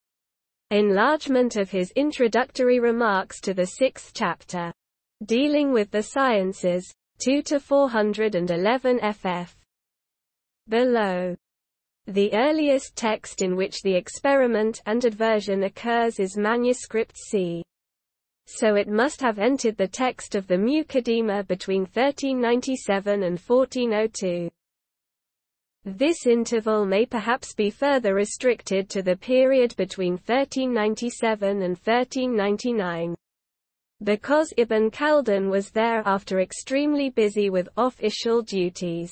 enlargement of his introductory remarks to the sixth chapter, dealing with the sciences, 2 to 411 ff. Below. The earliest text in which the experiment and adversion occurs is manuscript c. So it must have entered the text of the Muqaddimah between 1397 and 1402. This interval may perhaps be further restricted to the period between 1397 and 1399. Because Ibn Khaldun was there after extremely busy with official duties.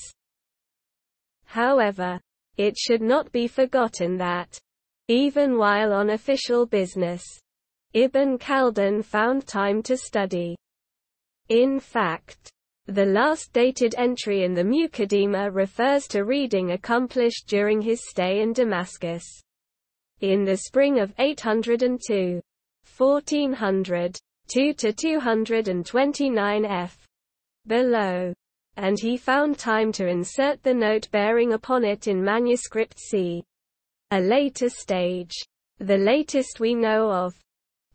However, it should not be forgotten that, even while on official business, Ibn Khaldun found time to study. In fact, the last dated entry in the Muqaddimah refers to reading accomplished during his stay in Damascus. In the spring of 802. 1400. 2 to 229 f. Below. and he found time to insert the note bearing upon it in manuscript c. A later stage. The latest we know of,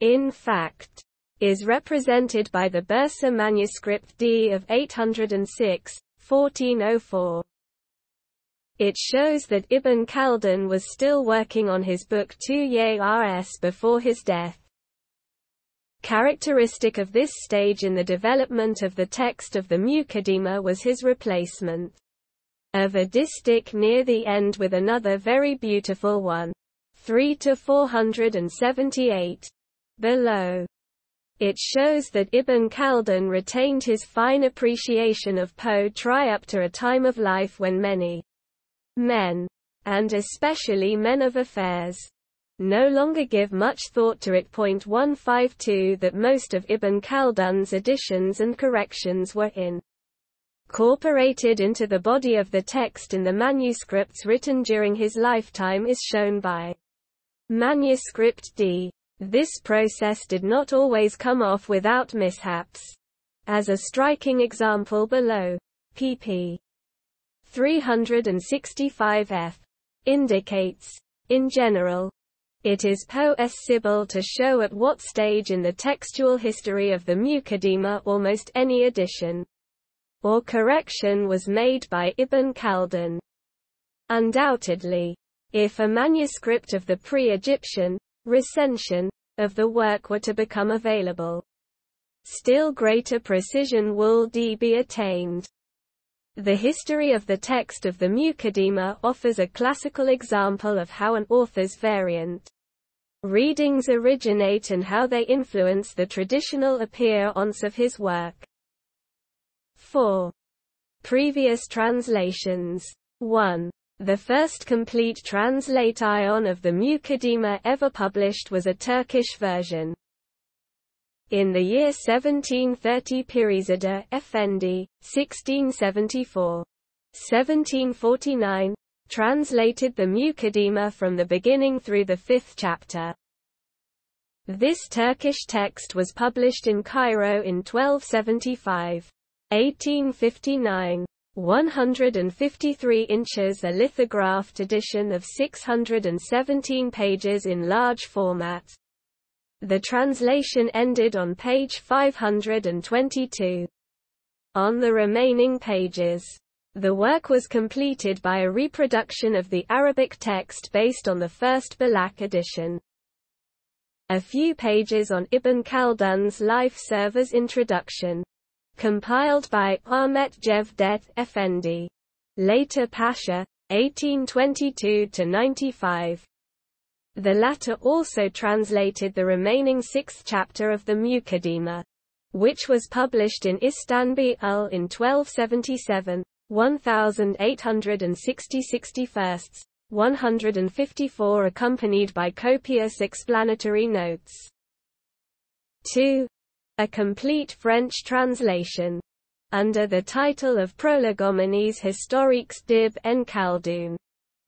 in fact, is represented by the Bursa manuscript D of 806, 1404. It shows that Ibn Khaldun was still working on his book Tu Rs before his death. Characteristic of this stage in the development of the text of the Muqaddimah was his replacement of a distich near the end with another very beautiful one. 3 to 478. Below. It shows that Ibn Khaldun retained his fine appreciation of poetry up to a time of life when many men, and especially men of affairs, no longer give much thought to it. Point 152 that most of Ibn Khaldun's additions and corrections were in incorporated into the body of the text in the manuscripts written during his lifetime is shown by Manuscript D. This process did not always come off without mishaps. As a striking example below, pp. 365f indicates, in general, it is possible to show at what stage in the textual history of the Muqaddimah almost any addition or correction was made by Ibn Khaldun. Undoubtedly, if a manuscript of the pre-Egyptian recension of the work were to become available, still greater precision will D be attained. The history of the text of the Muqaddimah offers a classical example of how an author's variant readings originate and how they influence the traditional appearance of his work. 4. Previous translations. 1. The first complete translation of the Muqaddimah ever published was a Turkish version. In the year 1730 Pirizade Effendi, 1674. 1749, translated the Muqaddimah from the beginning through the fifth chapter. This Turkish text was published in Cairo in 1275. 1859. 153 inches a lithographed edition of 617 pages in large format. The translation ended on page 522. On the remaining pages, the work was completed by a reproduction of the Arabic text based on the first Bulaq edition. A few pages on Ibn Khaldun's life serve as introduction. Compiled by Ahmet Cevdet Effendi. Later Pasha, 1822-95. The latter also translated the remaining sixth chapter of the Muqaddimah, which was published in Istanbul in 1277, 1860 firsts, 154 accompanied by copious explanatory notes. 2. A complete French translation. Under the title of Prolégomènes historiques d'Ib en Khaldun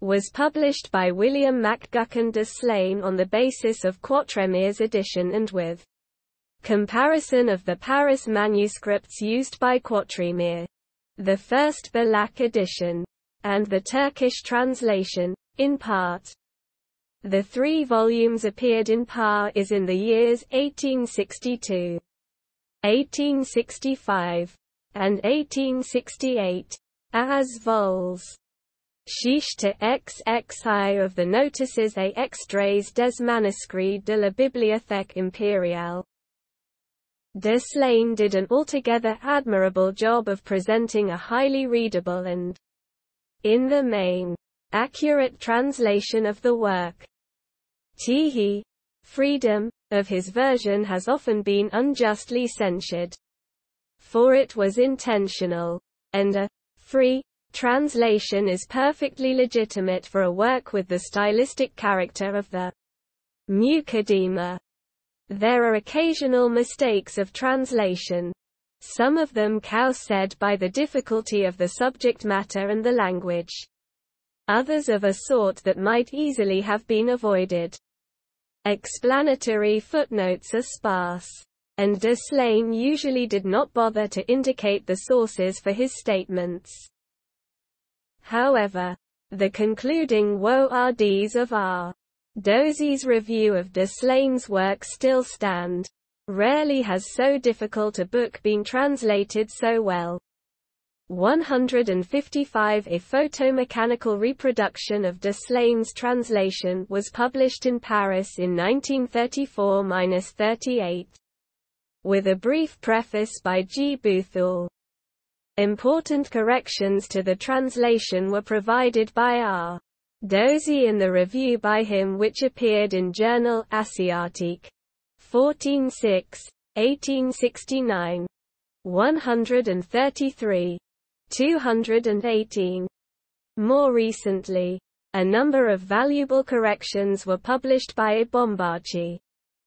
was published by William MacGuckin de Slane on the basis of Quatremer's edition and with comparison of the Paris manuscripts used by Quatremer, the first Bulaq edition, and the Turkish translation, in part. The three volumes appeared in Paris in the years 1862, 1865, and 1868, as vols. Chichte XXI of the Notices et extraits des manuscrits de la Bibliothèque impériale. Slane did an altogether admirable job of presenting a highly readable and, in the main, accurate translation of the work. Tihi, freedom, of his version has often been unjustly censured. For it was intentional, and a free Translation is perfectly legitimate for a work with the stylistic character of the Muqaddimah. There are occasional mistakes of translation. Some of them caused by the difficulty of the subject matter and the language. Others of a sort that might easily have been avoided. Explanatory footnotes are sparse. and de Slane usually did not bother to indicate the sources for his statements. However, the concluding woe RDs of R. Dozy's review of de Slane's work still stand. Rarely has so difficult a book been translated so well. 155 A photomechanical reproduction of de Slane's translation was published in Paris in 1934-38 with a brief preface by G. Bouthoul. Important corrections to the translation were provided by R. Dozy in the review by him which appeared in Journal Asiatique. 14.6, 1869. 133. 218. More recently, a number of valuable corrections were published by Bombaci.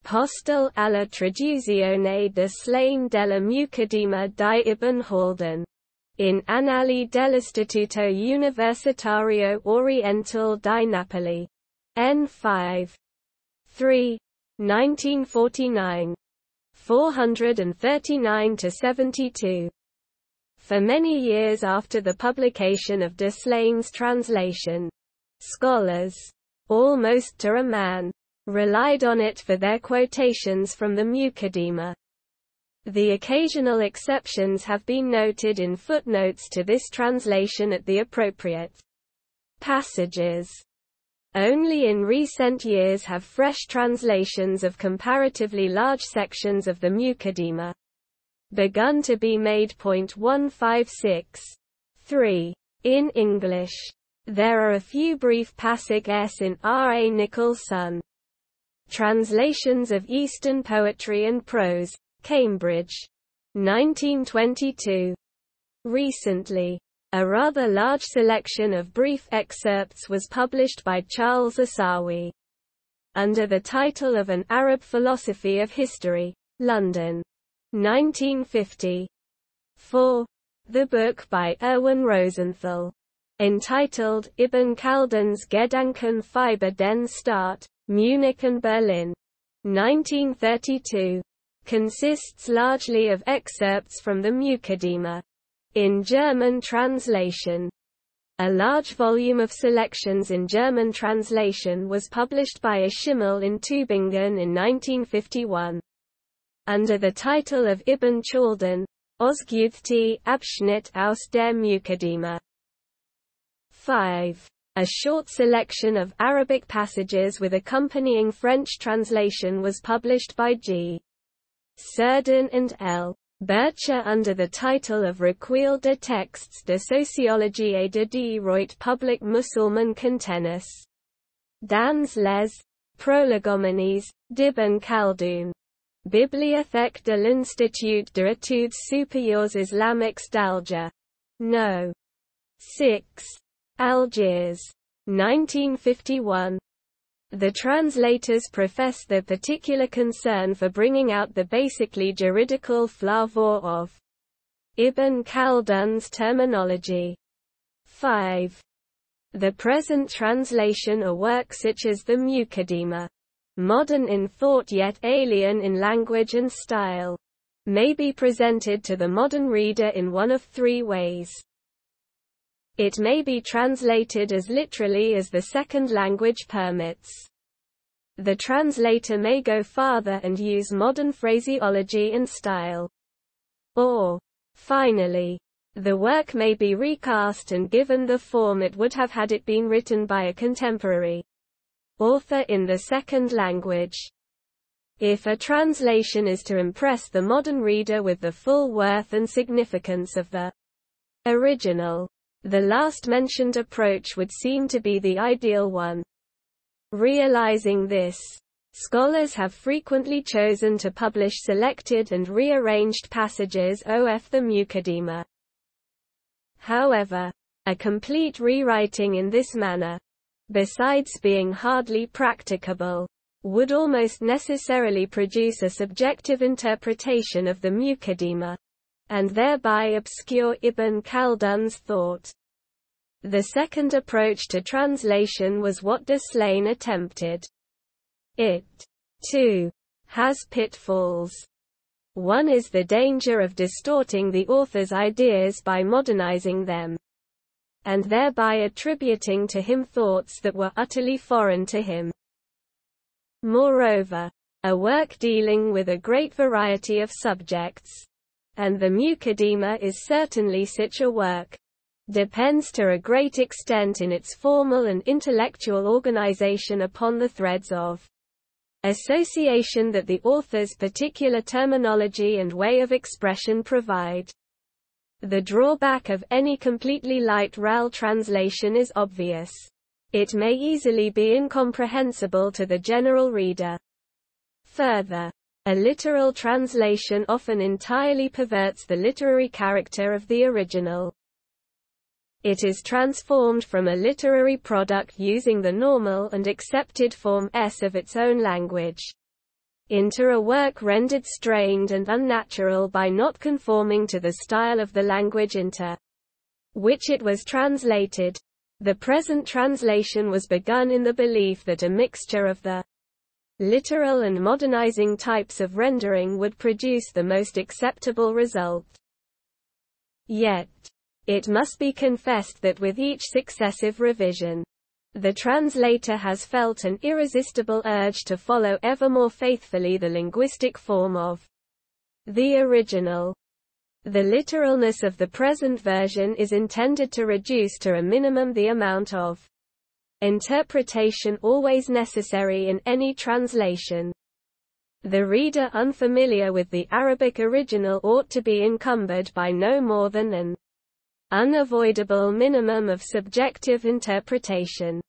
Postille alla traduzione de Slane della Muqaddimah di Ibn Haldun. In Annali dell'Istituto Universitario Oriental di Napoli. N5. 3. 1949. 439 to 72. For many years after the publication of de Slane's translation, scholars, almost to a man, relied on it for their quotations from the Muqaddimah. The occasional exceptions have been noted in footnotes to this translation at the appropriate passages. Only in recent years have fresh translations of comparatively large sections of the Muqaddimah begun to be made. 156. 3. In English. There are a few brief passages in R. A. Nicholson. Translations of Eastern Poetry and Prose, Cambridge. 1922. Recently, a rather large selection of brief excerpts was published by Charles Issawi. Under the title of An Arab Philosophy of History, London. 1950. 4. The book by Erwin Rosenthal. Entitled Ibn Khaldun's Gedanken über den Staat, Munich and Berlin. 1932. Consists largely of excerpts from the Muqaddimah. In German translation. A large volume of selections in German translation was published by a Schimmel in Tübingen in 1951. Under the title of Ibn Chaldun, Ausgewählte Abschnitt aus der Muqaddimah. 5 a short selection of Arabic passages with accompanying French translation was published by G. Surdon and L. Bercher under the title of Recueil de textes de sociologie et de droit public musulman contenus. Dans les prolégomènes d'Ibn Khaldun. Bibliothèque de l'Institut d'études supérieures islamiques d'Alger. No. 6. Algiers. 1951. The translators profess their particular concern for bringing out the basically juridical flavor of Ibn Khaldun's terminology. 5. The present translation a work such as the Muqaddimah, modern in thought yet alien in language and style, may be presented to the modern reader in one of three ways. It may be translated as literally as the second language permits. The translator may go farther and use modern phraseology and style. Or, finally, the work may be recast and given the form it would have had it been written by a contemporary author in the second language. If a translation is to impress the modern reader with the full worth and significance of the original, the last mentioned approach would seem to be the ideal one. Realizing this, scholars have frequently chosen to publish selected and rearranged passages of the Muqaddimah. However, a complete rewriting in this manner, besides being hardly practicable, would almost necessarily produce a subjective interpretation of the Muqaddimah and thereby obscure Ibn Khaldun's thought. The second approach to translation was what de Slane attempted. It, too, has pitfalls. One is the danger of distorting the author's ideas by modernizing them, and thereby attributing to him thoughts that were utterly foreign to him. Moreover, a work dealing with a great variety of subjects, and the Muqaddimah is certainly such a work, depends to a great extent in its formal and intellectual organization upon the threads of association that the author's particular terminology and way of expression provide. The drawback of any completely light RAL translation is obvious. It may easily be incomprehensible to the general reader. Further, a literal translation often entirely perverts the literary character of the original. It is transformed from a literary product using the normal and accepted form S of its own language into a work rendered strained and unnatural by not conforming to the style of the language into which it was translated. The present translation was begun in the belief that a mixture of the literal and modernizing types of rendering would produce the most acceptable result. Yet, it must be confessed that with each successive revision, the translator has felt an irresistible urge to follow ever more faithfully the linguistic form of the original. The literalness of the present version is intended to reduce to a minimum the amount of interpretation always necessary in any translation. The reader unfamiliar with the Arabic original ought to be encumbered by no more than an unavoidable minimum of subjective interpretation.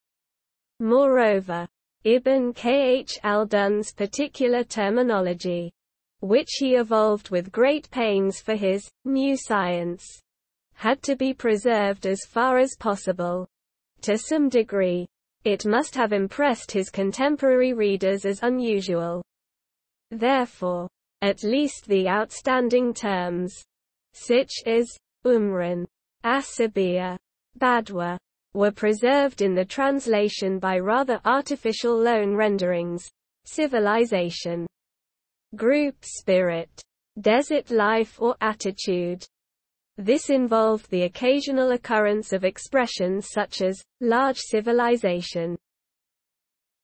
Moreover, Ibn Kh Khaldun's particular terminology, which he evolved with great pains for his new science, had to be preserved as far as possible. To some degree, it must have impressed his contemporary readers as unusual. Therefore, at least the outstanding terms, such as Umran, Asabiya, Badwa, were preserved in the translation by rather artificial loan renderings. Civilization, group spirit, desert life or attitude, this involved the occasional occurrence of expressions such as, large civilization.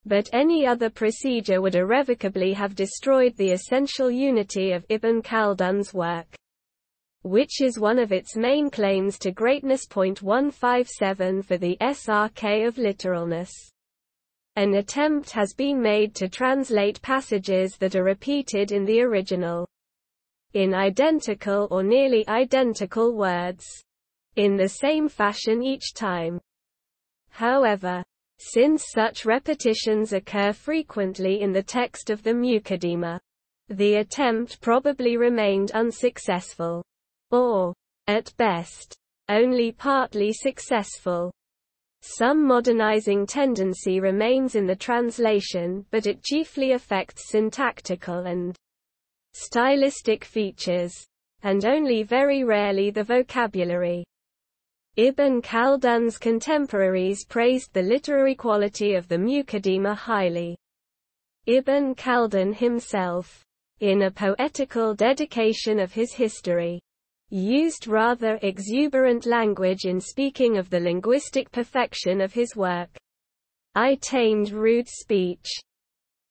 But any other procedure would irrevocably have destroyed the essential unity of Ibn Khaldun's work, which is one of its main claims to greatness. 157 for the SRK of literalness. An attempt has been made to translate passages that are repeated in the original in identical or nearly identical words in the same fashion each time. However, since such repetitions occur frequently in the text of the Muqaddimah, the attempt probably remained unsuccessful. Or, at best, only partly successful. Some modernizing tendency remains in the translation, but it chiefly affects syntactical and stylistic features, and only very rarely the vocabulary. Ibn Khaldun's contemporaries praised the literary quality of the Muqaddimah highly. Ibn Khaldun himself, in a poetical dedication of his history, used rather exuberant language in speaking of the linguistic perfection of his work. I tamed rude speech,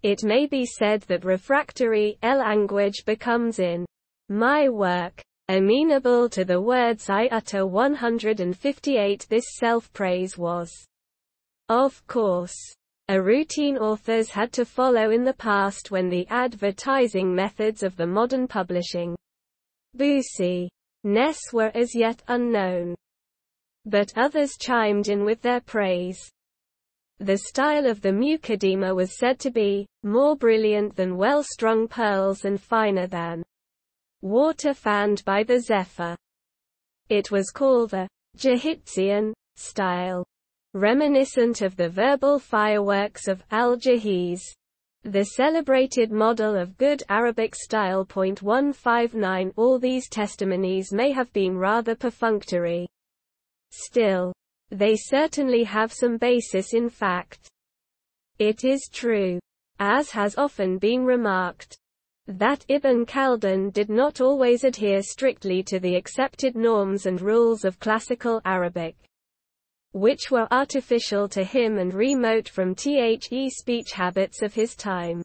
it may be said that refractory language becomes in my work amenable to the words I utter 158 This self-praise was, of course, a routine authors had to follow in the past when the advertising methods of the modern publishing. Boosie ness were as yet unknown. But others chimed in with their praise. The style of the Muqaddimah was said to be, more brilliant than well-strung pearls and finer than water fanned by the zephyr. It was called the Jahizian style, reminiscent of the verbal fireworks of al-Jahiz. The celebrated model of good Arabic style. 159 All these testimonies may have been rather perfunctory. Still, they certainly have some basis in fact. It is true, as has often been remarked, that Ibn Khaldun did not always adhere strictly to the accepted norms and rules of classical Arabic, which were artificial to him and remote from the speech habits of his time.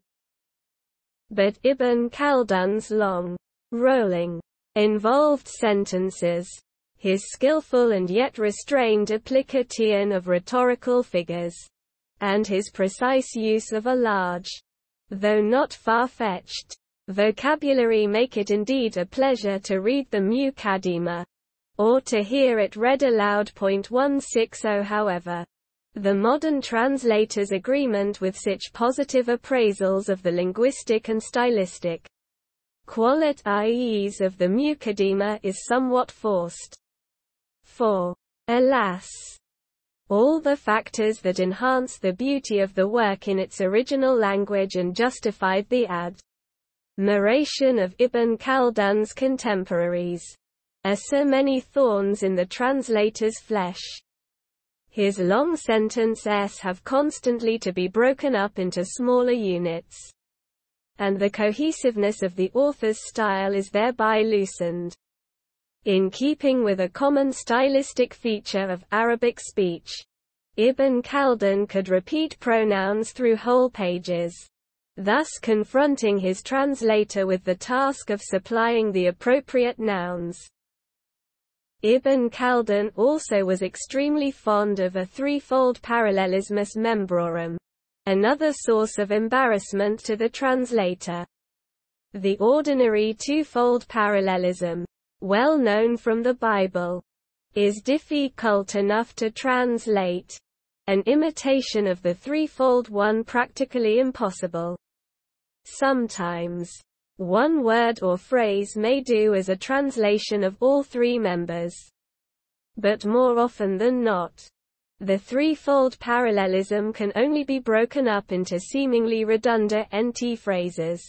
But Ibn Khaldun's long, rolling, involved sentences, his skillful and yet restrained application of rhetorical figures, and his precise use of a large, though not far-fetched, vocabulary make it indeed a pleasure to read the Muqaddimah, or to hear it read aloud. 160 However, the modern translator's agreement with such positive appraisals of the linguistic and stylistic qualities of the Muqaddimah is somewhat forced. For, alas, all the factors that enhance the beauty of the work in its original language and justified the ad admiration of Ibn Khaldun's contemporaries. Are so many thorns in the translator's flesh. His long sentences have constantly to be broken up into smaller units. And the cohesiveness of the author's style is thereby loosened. In keeping with a common stylistic feature of Arabic speech, Ibn Khaldun could repeat pronouns through whole pages thus confronting his translator with the task of supplying the appropriate nouns. Ibn Khaldun also was extremely fond of a threefold parallelismus membrorum, another source of embarrassment to the translator. The ordinary twofold parallelism, well known from the Bible, is difficult enough to translate, an imitation of the threefold one practically impossible. Sometimes, one word or phrase may do as a translation of all three members. But more often than not, the threefold parallelism can only be broken up into seemingly redundant NT phrases.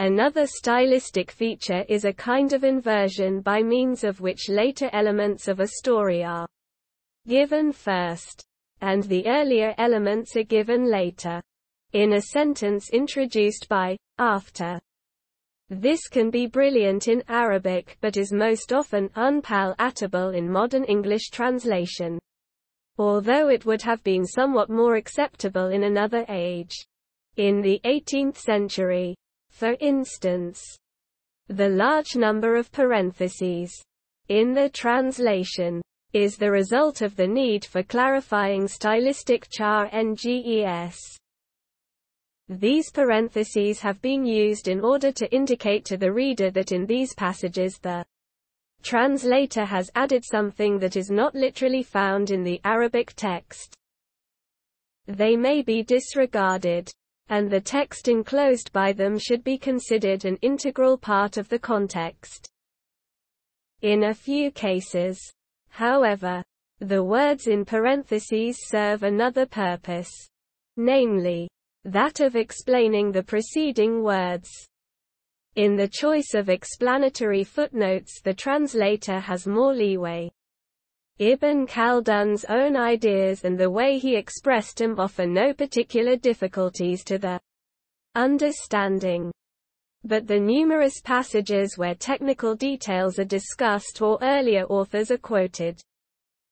Another stylistic feature is a kind of inversion by means of which later elements of a story are given first, and the earlier elements are given later in a sentence introduced by, after. This can be brilliant in Arabic but is most often unpalatable in modern English translation. Although it would have been somewhat more acceptable in another age. In the 18th century, for instance, the large number of parentheses in the translation is the result of the need for clarifying stylistic char nges. These parentheses have been used in order to indicate to the reader that in these passages the translator has added something that is not literally found in the Arabic text. They may be disregarded, and the text enclosed by them should be considered an integral part of the context. In a few cases, however, the words in parentheses serve another purpose. Namely, that of explaining the preceding words. In the choice of explanatory footnotes the translator has more leeway. Ibn Khaldun's own ideas and the way he expressed them offer no particular difficulties to the understanding. But the numerous passages where technical details are discussed or earlier authors are quoted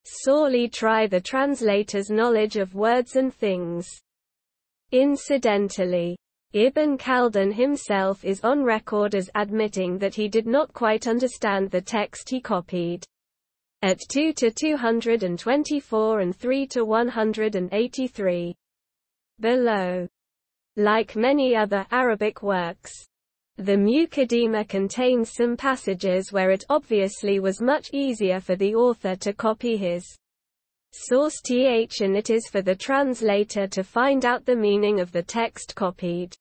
sorely try the translator's knowledge of words and things. Incidentally, Ibn Khaldun himself is on record as admitting that he did not quite understand the text he copied. At 2 to 224 and 3 to 183. Below. Like many other Arabic works, the Muqaddimah contains some passages where it obviously was much easier for the author to copy his source th and it is for the translator to find out the meaning of the text copied.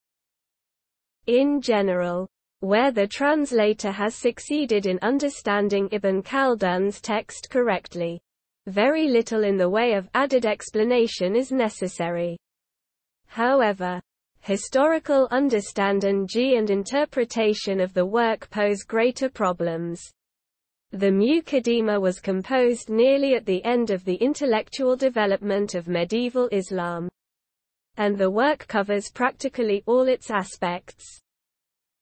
In general, where the translator has succeeded in understanding Ibn Khaldun's text correctly, very little in the way of added explanation is necessary. However, historical understanding G and interpretation of the work pose greater problems. The Muqaddimah was composed nearly at the end of the intellectual development of medieval Islam. And the work covers practically all its aspects.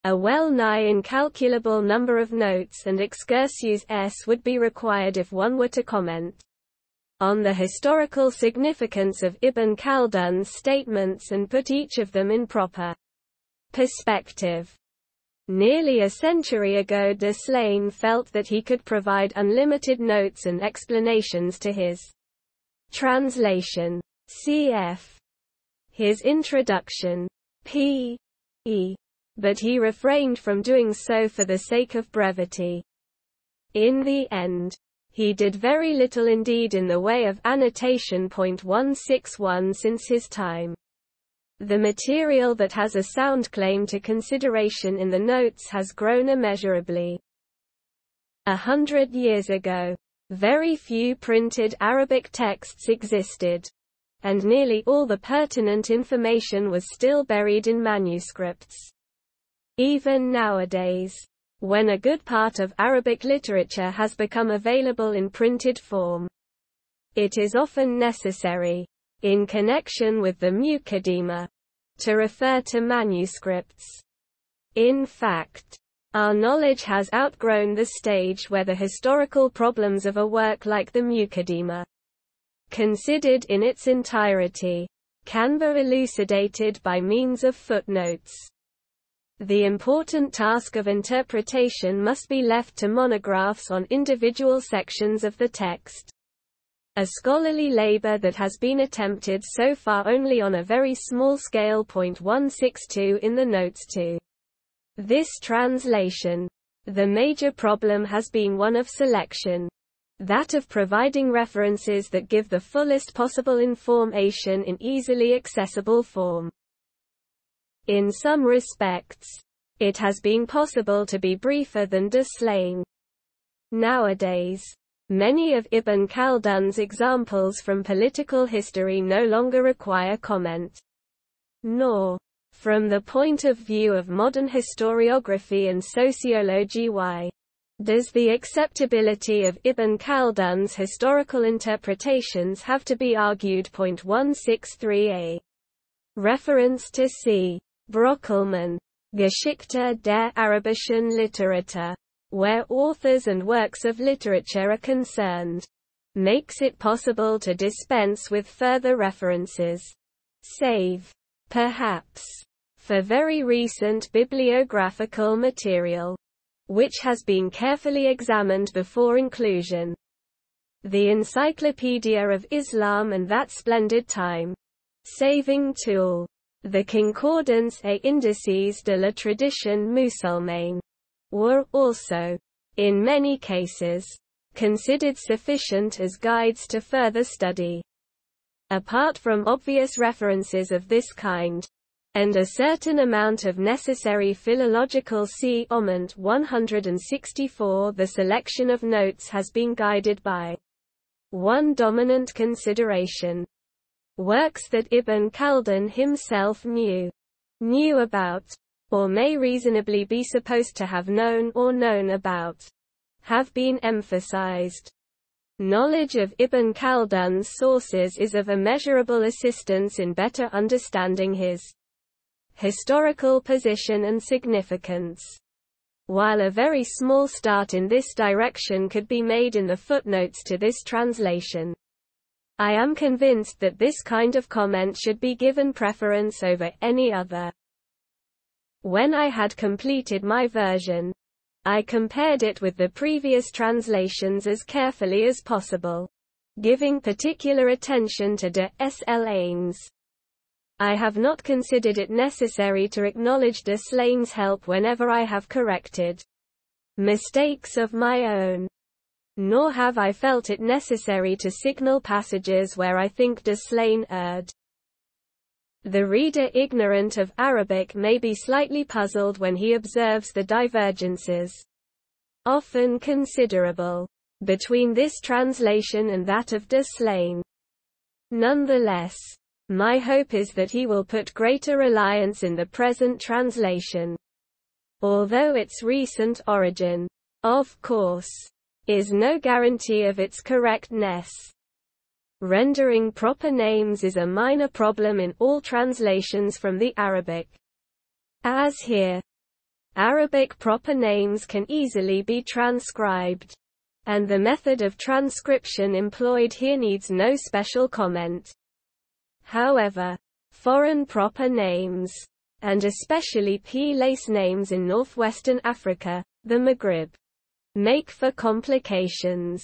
A well-nigh incalculable number of notes and excursus s would be required if one were to comment on the historical significance of Ibn Khaldun's statements and put each of them in proper perspective. Nearly a century ago de Slane felt that he could provide unlimited notes and explanations to his translation. Cf. His introduction. P. E. But he refrained from doing so for the sake of brevity. In the end, he did very little indeed in the way of annotation. 161 since his time. The material that has a sound claim to consideration in the notes has grown immeasurably. A hundred years ago, very few printed Arabic texts existed, and nearly all the pertinent information was still buried in manuscripts. Even nowadays, when a good part of Arabic literature has become available in printed form, it is often necessary, in connection with the Muqaddimah, to refer to manuscripts. In fact, our knowledge has outgrown the stage where the historical problems of a work like the Muqaddimah, considered in its entirety, can be elucidated by means of footnotes. The important task of interpretation must be left to monographs on individual sections of the text a scholarly labor that has been attempted so far only on a very small scale. 162 in the notes to this translation. The major problem has been one of selection. That of providing references that give the fullest possible information in easily accessible form. In some respects, it has been possible to be briefer than de Slane. Nowadays, Many of Ibn Khaldun's examples from political history no longer require comment. Nor, from the point of view of modern historiography and sociology why does the acceptability of Ibn Khaldun's historical interpretations have to be argued? 163a. Reference to C. Brockelmann. Geschichte der arabischen Literatur where authors and works of literature are concerned, makes it possible to dispense with further references. Save, perhaps, for very recent bibliographical material, which has been carefully examined before inclusion. The Encyclopedia of Islam and That Splendid Time. Saving Tool. The Concordance et Indices de la Tradition Musulmane were also, in many cases, considered sufficient as guides to further study. Apart from obvious references of this kind, and a certain amount of necessary philological see Omont 164 the selection of notes has been guided by one dominant consideration. Works that Ibn Khaldun himself knew, knew about, or may reasonably be supposed to have known or known about, have been emphasized. Knowledge of Ibn Khaldun's sources is of immeasurable assistance in better understanding his historical position and significance. While a very small start in this direction could be made in the footnotes to this translation, I am convinced that this kind of comment should be given preference over any other. When I had completed my version, I compared it with the previous translations as carefully as possible, giving particular attention to de Slane's. I have not considered it necessary to acknowledge de Slane's help whenever I have corrected mistakes of my own. Nor have I felt it necessary to signal passages where I think de Slane erred. The reader ignorant of Arabic may be slightly puzzled when he observes the divergences, often considerable, between this translation and that of de Slane. Nonetheless, my hope is that he will put greater reliance in the present translation. Although its recent origin, of course, is no guarantee of its correctness. Rendering proper names is a minor problem in all translations from the Arabic. As here. Arabic proper names can easily be transcribed. And the method of transcription employed here needs no special comment. However, foreign proper names, and especially P-lace names in northwestern Africa, the Maghreb, make for complications.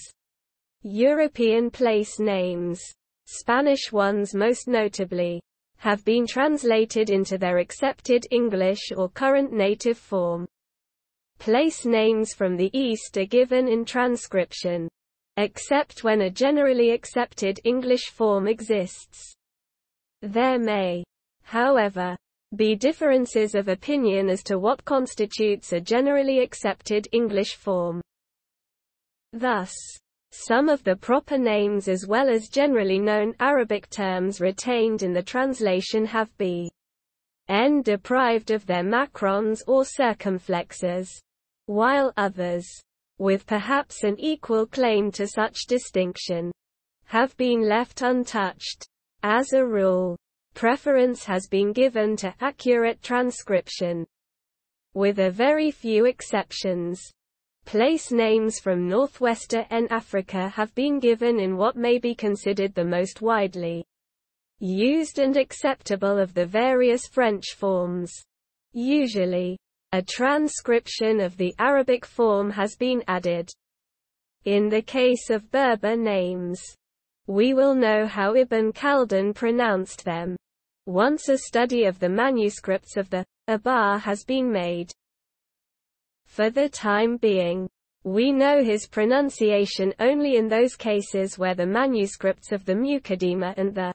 European place names, Spanish ones most notably, have been translated into their accepted English or current native form. Place names from the East are given in transcription, except when a generally accepted English form exists. There may, however, be differences of opinion as to what constitutes a generally accepted English form. Thus, some of the proper names as well as generally known Arabic terms retained in the translation have been deprived of their macrons or circumflexes while others, with perhaps an equal claim to such distinction, have been left untouched. As a rule, preference has been given to accurate transcription. With a very few exceptions, place names from northwestern Africa have been given in what may be considered the most widely used and acceptable of the various French forms. Usually, a transcription of the Arabic form has been added. In the case of Berber names, we will know how Ibn Khaldun pronounced them. Once a study of the manuscripts of the Ibar has been made. For the time being, we know his pronunciation only in those cases where the manuscripts of the Muqaddimah and the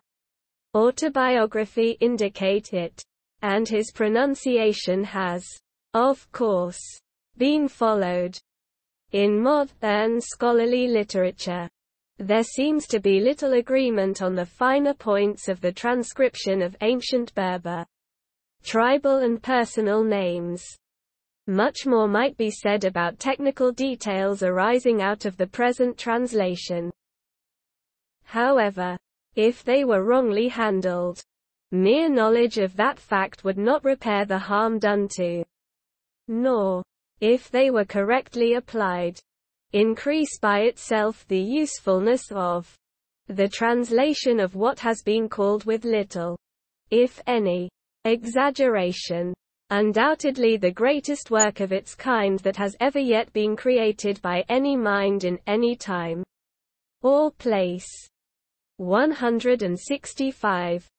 autobiography indicate it, and his pronunciation has of course, been followed. In modern scholarly literature, there seems to be little agreement on the finer points of the transcription of ancient Berber tribal and personal names. Much more might be said about technical details arising out of the present translation. However, if they were wrongly handled, mere knowledge of that fact would not repair the harm done to nor, if they were correctly applied, increase by itself the usefulness of the translation of what has been called with little, if any, exaggeration. Undoubtedly the greatest work of its kind that has ever yet been created by any mind in any time or place. 165